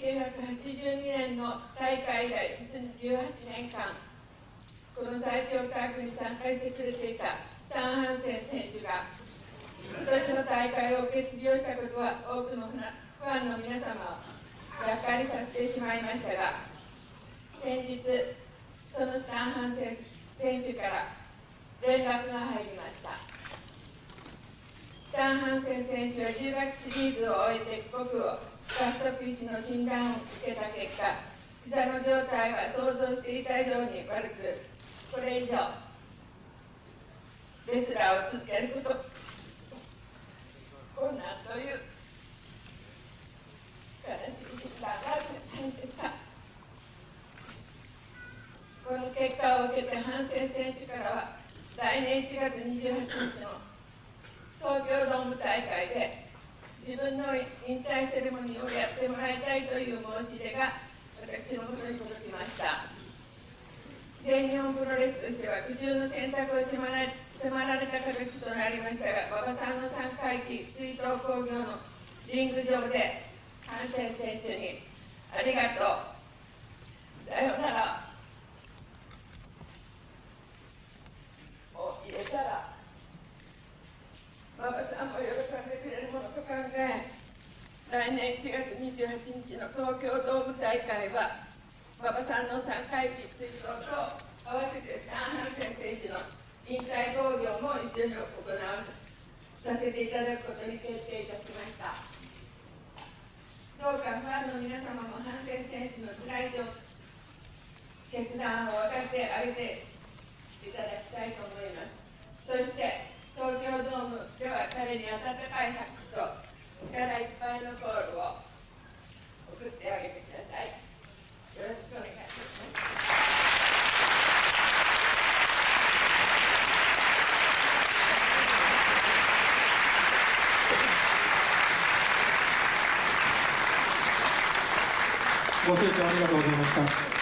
1982年の大会以来実に18年間この最強タッグに参加してくれていたスタン・ハンセン選手が今年の大会を欠場したことは多くのファンの皆様をがっかりさせてしまいましたが先日そのスタン・ハンセン選手から連絡が入りました。スタン・ハンセン選手は10月シリーズを終えて帰国を早速医師の診断を受けた結果膝の状態は想像していた以上に悪くこれ以上レスラーを続けること。困難という悲しい診断がされました。この結果を受けてハンセン選手からは来年1月28日の東京ドーム大会で自分の引退セレモニーをやってもらいたいという申し出が私のもとに届きました。全日本プロレスとしては苦渋の選択を迫られ迫られた形となりましたが馬場さんの3回忌追悼興行のリング上でハンセン選手にありがとう。さようなら馬場さんも喜んでくれるものと考え来年1月28日の東京ドーム大会は馬場さんの3回忌追悼と合わせてスタン・ハンセン選手の引退興行も一緒に行わさせていただくことに決定いたしました。どうかファンの皆様もハンセン選手の辛い決断を分かってあげていただきたいと思います。そして東京ドームでは彼に温かい拍手と力いっぱいのコールを送ってあげてくださいよろしくお願いしますご清聴ありがとうございました。